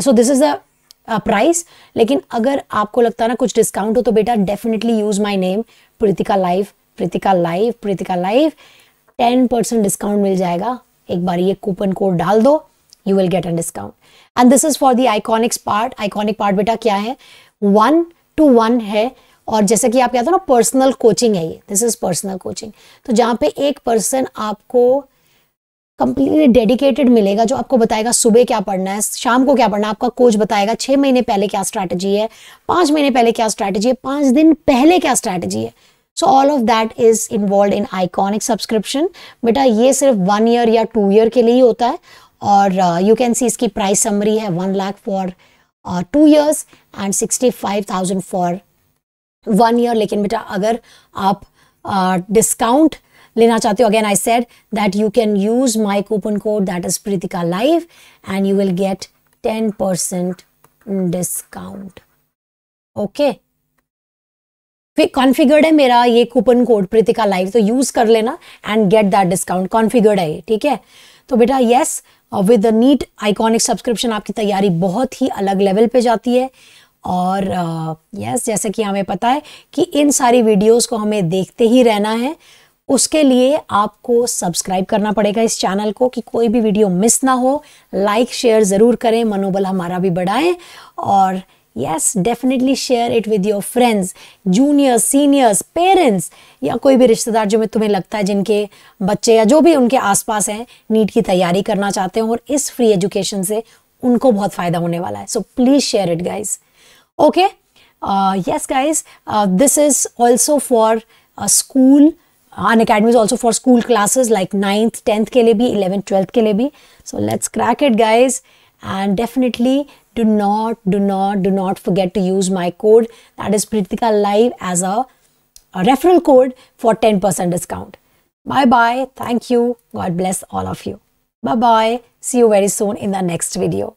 so this is a price लेकिन अगर आपको लगता है ना कुछ डिस्काउंट हो तो बेटा definitely use my name Preetika live Preetika live Preetika live ten percent discount मिल जाएगा। एक बार ये कूपन कोड डाल दो you will get an discount and this is for the iconics part iconic part बेटा क्या है? वन टू वन है, और जैसे कि आप कहते हो ना पर्सनल कोचिंग है ये. दिस इज़ पर्सनल कोचिंग तो जहाँ पे एक पर्सन आपको कंप्लीटली डेडिकेटेड मिलेगा, जो आपको बताएगा सुबह क्या पढ़ना है, शाम को क्या पढ़ना है, आपका कोच बताएगा छः महीने पहले क्या स्ट्रैटेजी है, पाँच महीने पहले क्या स्ट्रैटेजी है, पाँच दिन पहले क्या स्ट्रैटेजी है। So all of that is involve in iconic subscription बेटा ये सिर्फ़ वन ईयर या टू ईयर के लिए ही होता है। और यू कैन सी इसकी प्राइस समरी है one lakh for two years and sixty five thousand for one year लेकिन बेटा अगर आप डिस्काउंट uh, लेना चाहते हो again I said that you can use my coupon code that is Preetika live and you will get ten percent discount okay configured है मेरा ये कूपन कोड प्रीतिका लाइव तो यूज़ कर लेना and get that discount configured है ये ठीक है? तो बेटा yes with NEET iconic subscription आपकी तैयारी बहुत ही अलग लेवल पे जाती है। और यस uh, yes, जैसे कि हमें पता है कि इन सारी वीडियोस को हमें देखते ही रहना है उसके लिए आपको सब्सक्राइब करना पड़ेगा इस चैनल को कि कोई भी वीडियो मिस ना हो। लाइक शेयर ज़रूर करें मनोबल हमारा भी बढ़ाएँ। और yes definitely share it with your friends juniors seniors parents या कोई भी रिश्तेदार जो तुम्हें लगता है जिनके बच्चे या जो भी उनके आसपास हैं, नीट की तैयारी करना चाहते हैं और इस फ्री एजुकेशन से उनको बहुत फ़ायदा होने वाला है। So please share it guys okay yes guys this is also for school Unacademy also for school classes like ninth tenth के लिए भी इलेवेंथ ट्वेल्थ के लिए भी. So let's crack it guys and definitely do not do not do not forget to use my code that is Pritika Live as a, a referral code for 10% discount. Bye bye. Thank you. God bless all of you. Bye bye. See you very soon in the next video.